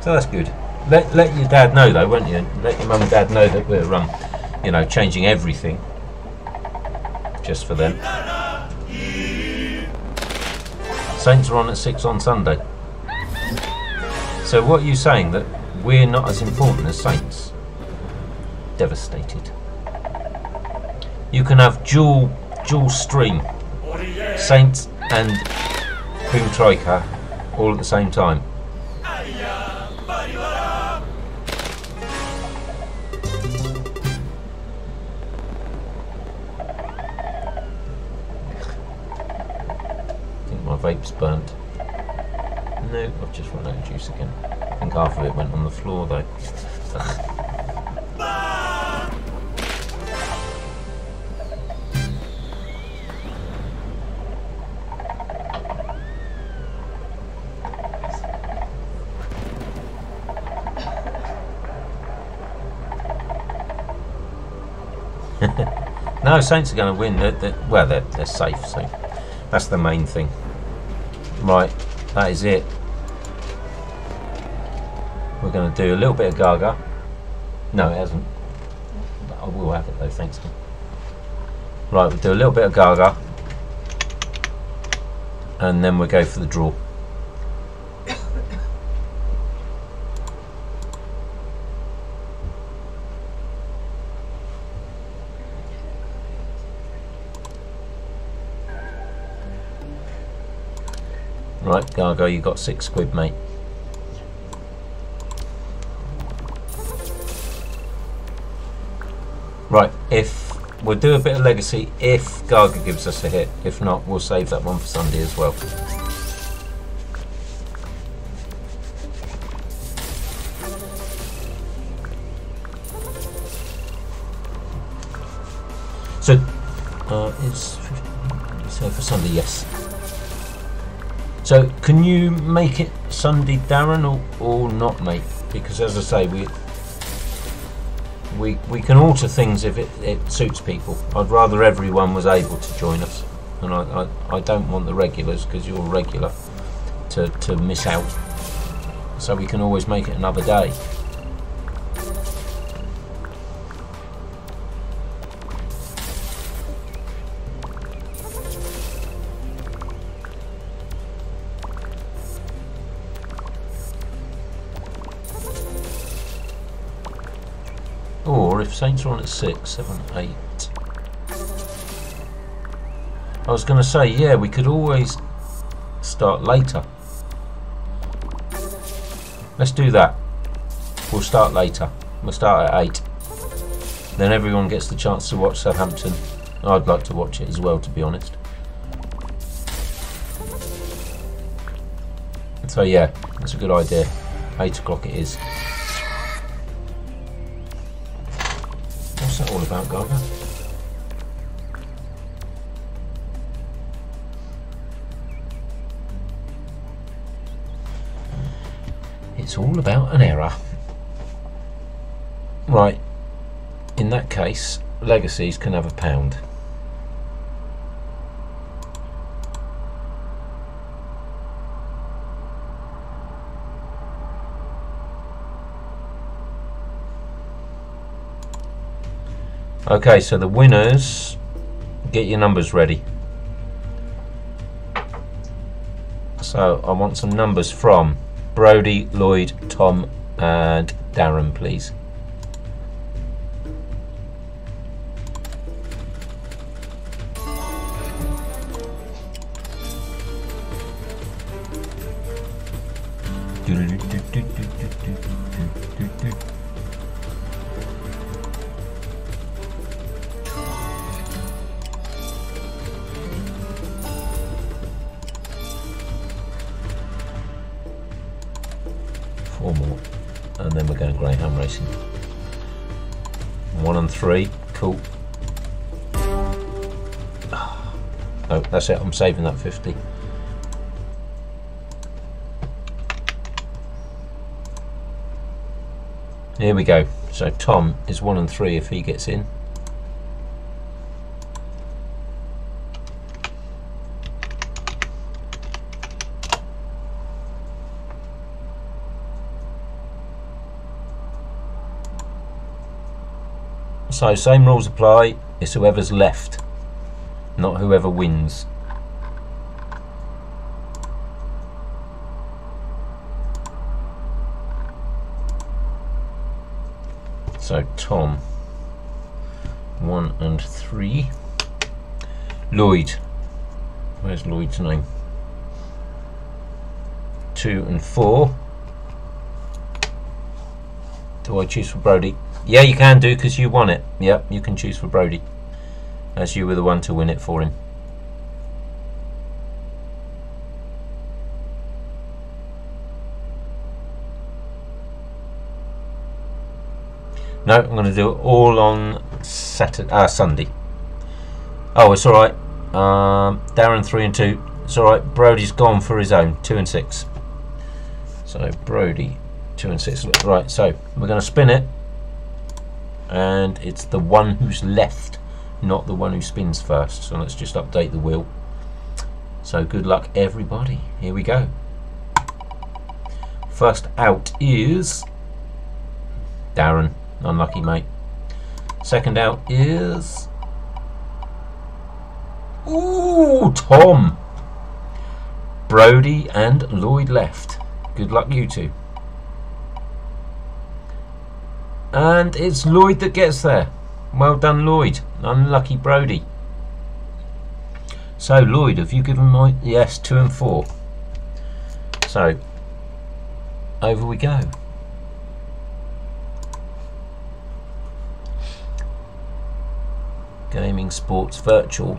So that's good. Let let your dad know though, won't you? Let your mum and dad know that we're um, you know, changing everything just for them. Saints are on at six on Sunday. So what are you saying that we're not as important as Saints? Devastated. You can have dual dual stream, Saints and Boomtriker, all at the same time. I think my vape's burnt. No, I've just run out of juice again. I think half of it went on the floor though. No, Saints are going to win. They're, they're, well, they're, they're safe, so that's the main thing. Right, that is it. We're going to do a little bit of Gaga. No, it hasn't. I will have it though, thanks. Right, we'll do a little bit of Gaga. And then we'll go for the draw. Gaga, you got six squid, mate. Right, if we'll do a bit of legacy if Gaga gives us a hit. If not, we'll save that one for Sunday as well. So, uh, it's 15, so for Sunday, yes. Can you make it Sunday, Darren, or, or not, mate? Because as I say, we we we can alter things if it, it suits people. I'd rather everyone was able to join us, and I I, I don't want the regulars because you're regular to to miss out. So we can always make it another day. Or are on at six, seven, eight. I was going to say, yeah, we could always start later. Let's do that. We'll start later. We'll start at eight. Then everyone gets the chance to watch Southampton. I'd like to watch it as well, to be honest. So yeah, that's a good idea. Eight o'clock it is. Legacies can have a pound. Okay, so the winners, get your numbers ready. So I want some numbers from Brody, Lloyd, Tom, and Darren, please. Saving that 50. Here we go. So Tom is one and three if he gets in. So same rules apply. It's whoever's left, not whoever wins. So Tom, one and three. Lloyd, where's Lloyd's name? Two and four. Do I choose for Brody? Yeah, you can do because you won it. Yep, you can choose for Brody, as you were the one to win it for him. No, I'm going to do it all on Saturday, uh, Sunday. Oh, it's all right. Um, Darren three and two. It's all right. Brody's gone for his own two and six. So Brody two and six. Right. So we're going to spin it, and it's the one who's left, not the one who spins first. So let's just update the wheel. So good luck, everybody. Here we go. First out is Darren. Unlucky, mate. Second out is. Ooh, Tom. Brody and Lloyd left. Good luck, you two. And it's Lloyd that gets there. Well done, Lloyd. Unlucky Brody. So, Lloyd, have you given my. Yes, two and four. So, over we go. Gaming Sports Virtual.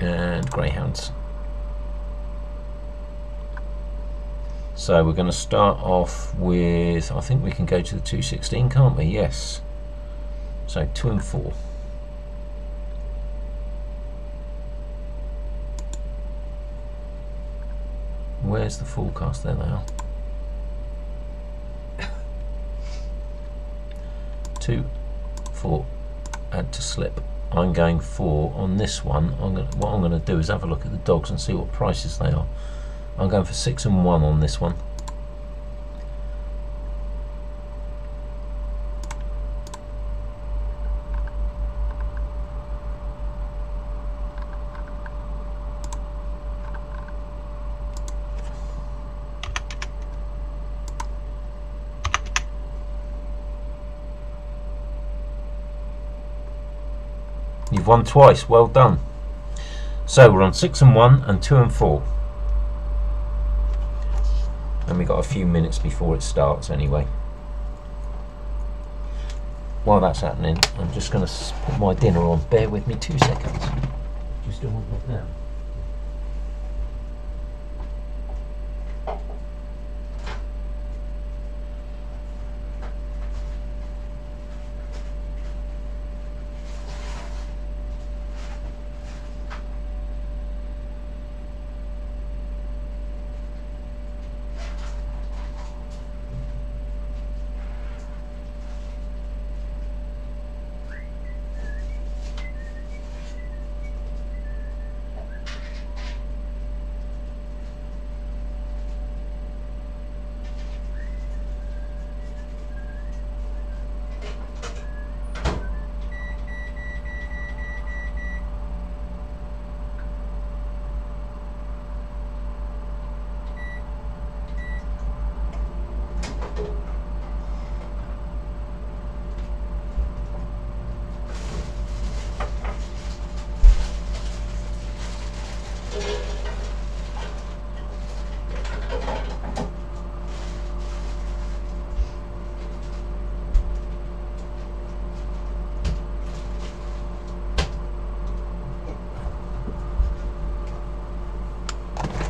And Greyhounds. So we're going to start off with, I think we can go to the 216, can't we? Yes. So 2 and 4. Where's the forecast? There they two, four, add to slip. I'm going for on this one. I'm going what I'm going to do is have a look at the dogs and see what prices they are. I'm going for six and one on this one. You've won twice. Well done. So we're on six and one and two and four. And we've got a few minutes before it starts anyway. While that's happening, I'm just going to put my dinner on. Bear with me two seconds. You still want that now?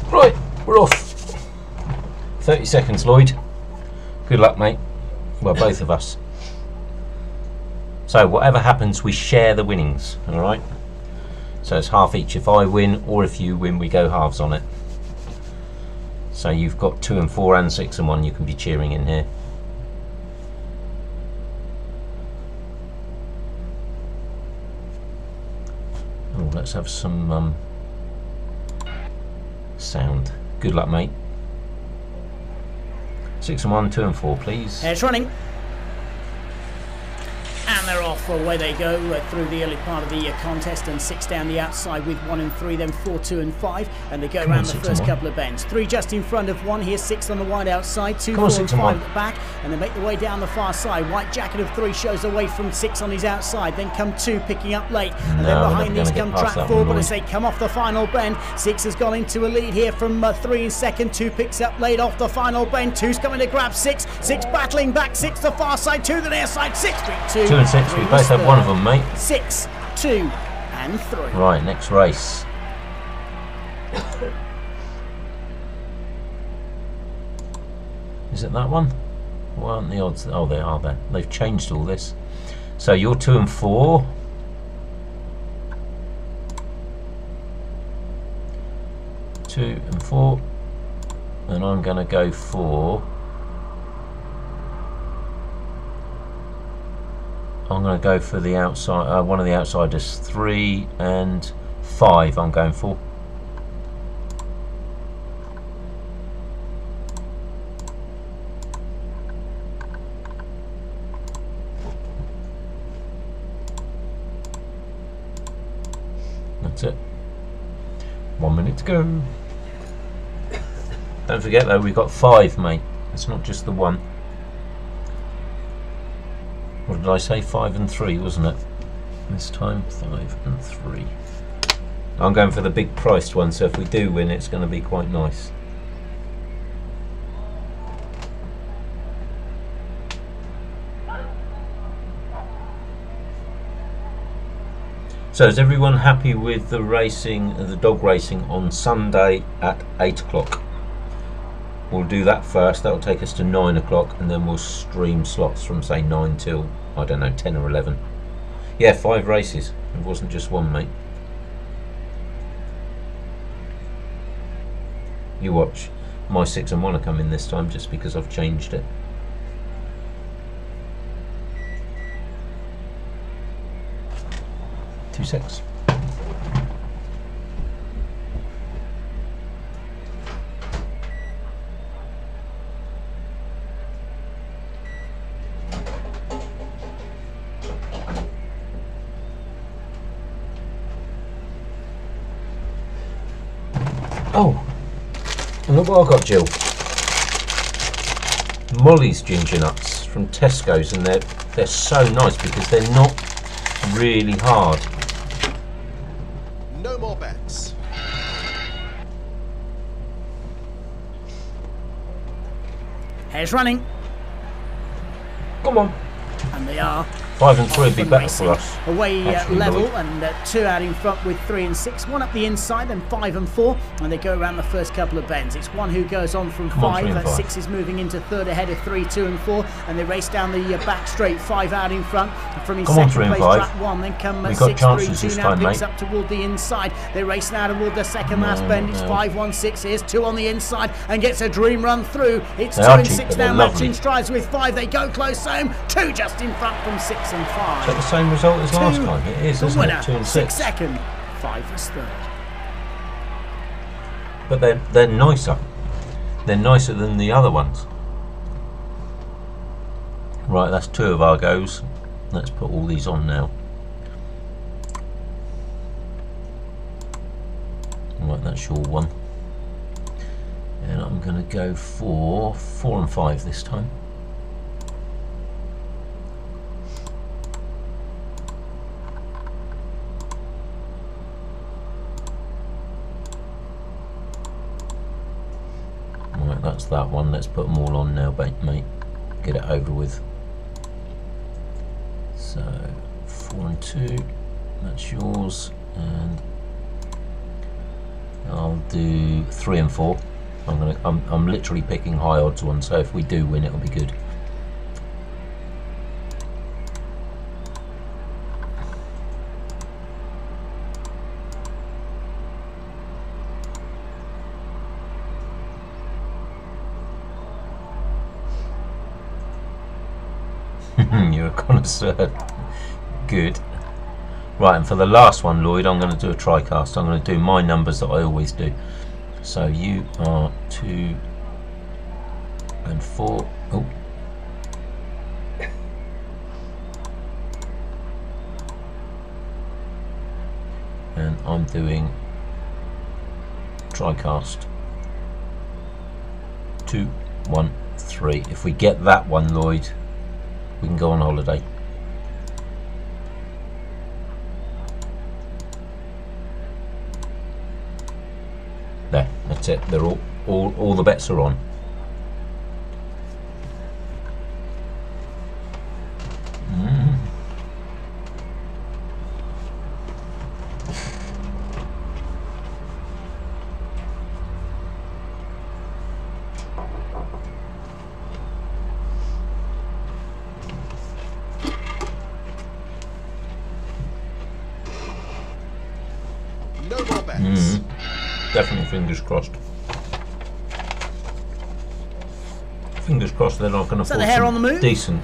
Right, we're off. 30 seconds, Lloyd. Good luck, mate. Well, both of us. So, whatever happens, we share the winnings, alright? So it's half each. If I win or if you win, we go halves on it. So you've got two and four and six and one you can be cheering in here. Oh, let's have some um, sound. Good luck, mate. Six and one, two and four, please. It's running. They're. Away they go uh, through the early part of the uh, contest. And six down the outside with one and three, then four, two, and five. And they go Come on, around the first couple of bends. Three just in front of one. here, six on the wide outside. Two, Come four, and and five at the back. And they make their way down the far side. White jacket of three shows away from six on his outside. Then come two picking up late. And No, then behind these come track four. But as they come off the final bend, six has gone into a lead here from uh, three in second. Two picks up late off the final bend. Two's coming to grab six. Six battling back. Six the far side. Two the near side. Six beat two. Two and six, Three both was one of them, mate. Six, two, and three. Right, next race. Is it that one? Why aren't the odds? Oh, they are there. They've changed all this. So you're two and four. Two and four. And I'm going to go for. I'm going to go for the outside. Uh, one of the outsiders. Three and five. I'm going for. That's it. One minute to go. Don't forget though, we've got five, mate. It's not just the one. What did I say? Five and three, wasn't it? This time, five and three. I'm going for the big priced one, so if we do win, it's going to be quite nice. So is everyone happy with the racing, the dog racing on Sunday at 8 o'clock? We'll do that first, that'll take us to 9 o'clock and then we'll stream slots from say 9 till, I don't know, 10 or 11. Yeah, five races, it wasn't just one mate. You watch, my 6 and 1 are coming this time just because I've changed it. Two six. Oh, and look what I got, Jill. Molly's ginger nuts from Tesco's, and they're they're so nice because they're not really hard. No more bets. Hare's running, Come on. and they are. Five and three would be better for us. Away uh, level Lloyd. and uh, two out in front with three and six. One up the inside, then five and four, and they go around the first couple of bends. It's one who goes on from Come five. and uh, five. Six is moving into third ahead of three, two and four, and they race down the uh, back straight. Five out in front from in Come on, second and place. five. One, then come uh, six, three, two now time, picks mate. up toward the inside. They race now toward the second last No, bend. It's no. five, one, six. Here's two on the inside and gets a dream run through. It's They two and cheap, six now, matching strides with five. They go close home. Two just in front from six and five. Is that the same result as last time? It is, isn't winner, it? Two and six six. second, five was third. But they're they're nicer. They're nicer than the other ones. Right, that's two of our goes. Let's put all these on now. Right, that's your one. And I'm going to go for four and five this time. Right, that's that one. Let's put them all on now, mate. Get it over with. So, four and two. That's yours. And I'll do three and four. I'm gonna. I'm. I'm literally picking high odds one. So if we do win, it'll be good. You're a connoisseur. Good. Right, and for the last one, Lloyd, I'm going to do a tricast. I'm going to do my numbers that I always do. So you are two and four. Oh. And I'm doing tricast. Two, one, three. If we get that one, Lloyd, we can go on holiday. It. They're all, all, all the bets are on. Mm. more bets. Mm. Definitely fingers crossed. Fingers crossed they're not going to So fall the hare on the move? decent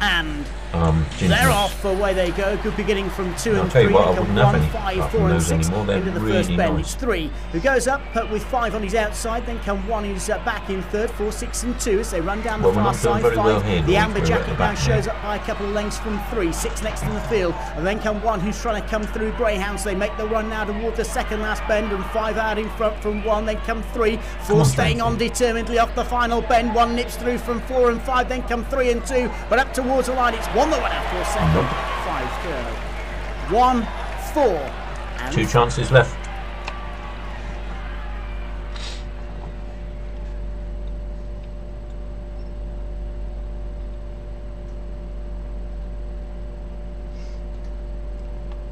And um, they're off. Away they go. Good beginning from two I'll and three. what, I They come wouldn't have any five, four, and six anymore. Into the really first bend. nice. It's three who goes up but with five on his outside. Then come one who's uh, back in third. Four, six, and two as they run down Well, the far side. Five. well here, the amber jacket now shows up by a couple of lengths from three. Six next in the field, and then come one who's trying to come through. Greyhounds. They make the run now toward the second last bend, and five out in front from one. Then come three. Four on, staying on determinedly off the final bend. One nips through from four and five. Then come three and two, but up towards the line. It's one the winner for second. Five third. One, four, and Two chances left.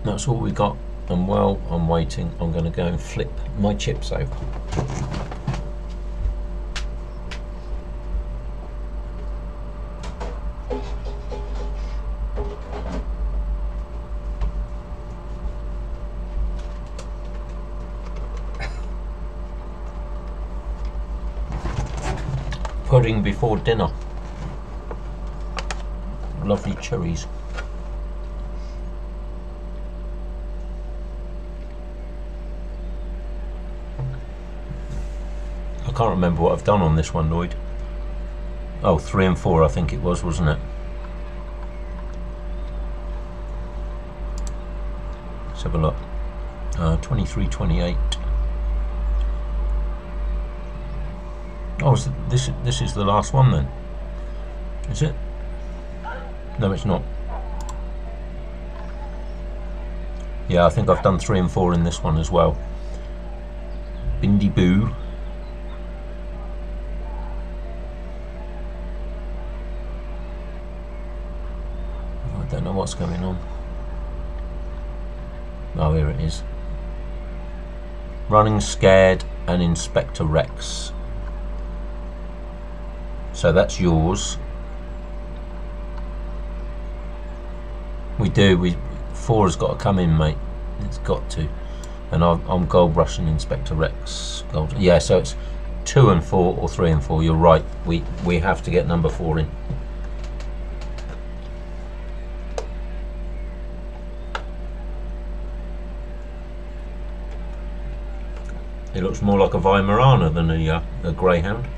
That's all we got. And well, I'm waiting, I'm going to go and flip my chips over. Pudding before dinner. Lovely cherries. I can't remember what I've done on this one, Lloyd. Oh, three and four, I think it was, wasn't it? Let's have a look. Uh, 23, 28. Is this this is the last one then? Is it? No, it's not. Yeah, I think I've done three and four in this one as well. Bindi Boo. I don't know what's going on. Oh, here it is. Running Scared and Inspector Rex. So that's yours. We do. We four has got to come in, mate. It's got to. And I'm, I'm Gold Rush Inspector Rex. Gold. Yeah. So it's two and four or three and four. You're right. We we have to get number four in. It looks more like a Weimaraner than a, uh, a greyhound.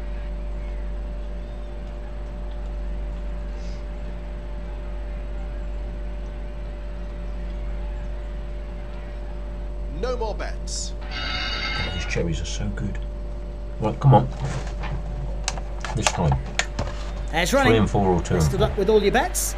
No more bets. Oh, these cherries are so good. Right, come on. This time. Uh, There's Three running. and four or two Best of luck with all your bets.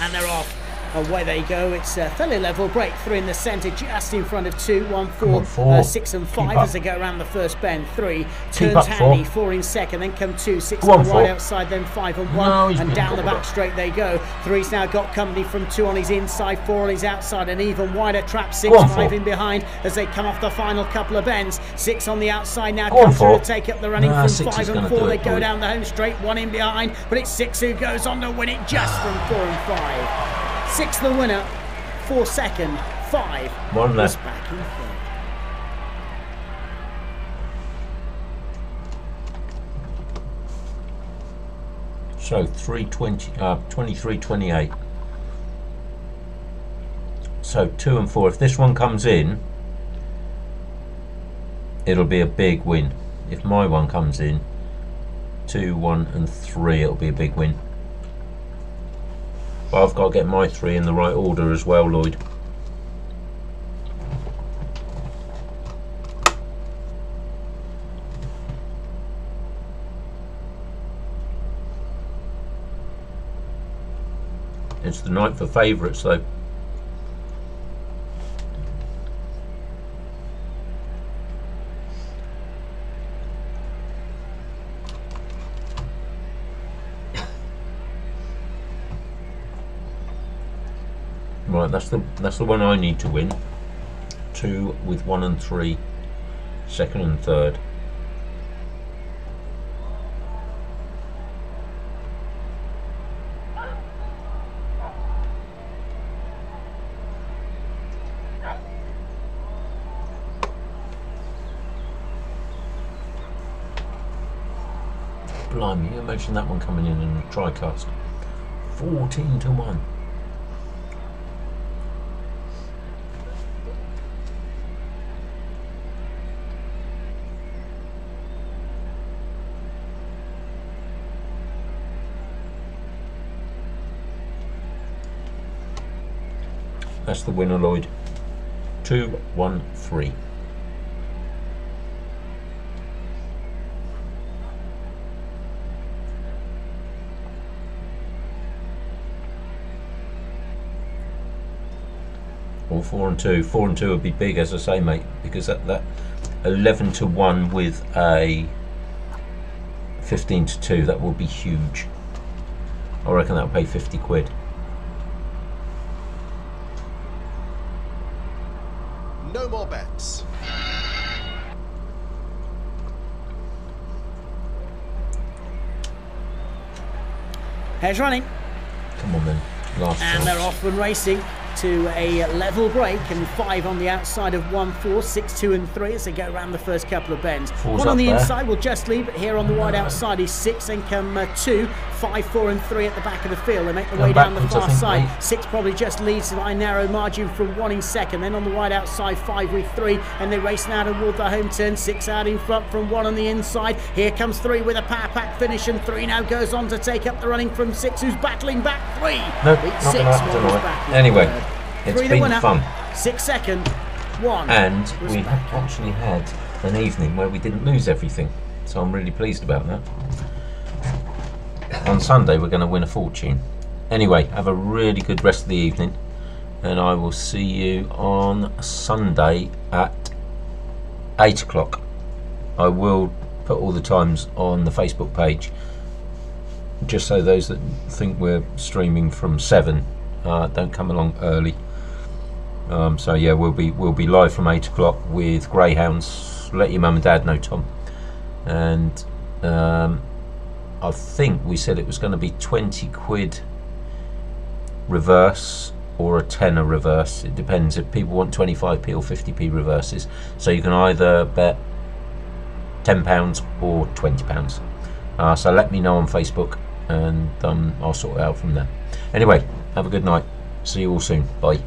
And they're off. Away they go. It's a fairly level break. Three in the centre, just in front of two. One, four, on, four. Uh, six and Keep five up. as they go around the first bend. Three Keep turns up, four. handy. Four in second, then come two. Six on, on the four. outside, then five and one, he's and down the back straight they go. Three's now got company from two on his inside, four on his outside, and even wider trap. Six, on, five four. in behind as they come off the final couple of bends. Six on the outside now. Go on, come through to take up the running Nah, from five and four. They go down the home straight, one in behind, but it's six who goes on to win it just from four and five. Six the winner, four second, five One left. back in third. So 320, uh, 23, 28. So two and four. If this one comes in, it'll be a big win. If my one comes in, two, one, and three, it'll be a big win. But I've got to get my three in the right order as well, Lloyd. It's the night for favourites, though. that's the that's the one I need to win. Two with one and three, second and third. Blimey, imagine that one coming in in a tricast. 14 to 1. That's the winner, Lloyd. 2 1 3. Or 4 and 2. 4 and 2 would be big, as I say, mate, because that, that 11 to 1 with a 15 to 2, that will be huge. I reckon that'll pay 50 quid. No more bets. Hare's running. Come on then. Last And they're off and racing to a level break and five on the outside of one, four, six, two, and three as they go around the first couple of bends. Four's one on the there. inside will just leave, it here on the wide outside is six, and come uh, two, five, four, and three at the back of the field. They make their way down the far side. mate. Six probably just leads by a narrow margin from one in second. Then on the wide outside, five with three, and they're racing out toward the home turn. Six out in front from one on the inside. Here comes three with a power pack finish, and three now goes on to take up the running from six, who's battling back three. Nope, Beat not six, happen one was back Anyway, it's Three been winner. fun. Six second, one. And we actually had an evening where we didn't lose everything. So I'm really pleased about that. On Sunday, we're going to win a fortune. Anyway, have a really good rest of the evening. And I will see you on Sunday at 8 o'clock. I will put all the times on the Facebook page. Just so those that think we're streaming from 7 uh, don't come along early. Um, so yeah, we'll be we'll be live from eight o'clock with greyhounds. Let your mum and dad know, Tom. And um, I think we said it was going to be twenty quid reverse or a tenner reverse. It depends if people want twenty five p or fifty p reverses. So you can either bet ten pounds or twenty pounds. Uh, so let me know on Facebook, and um, I'll sort it out from there. Anyway, have a good night. See you all soon. Bye.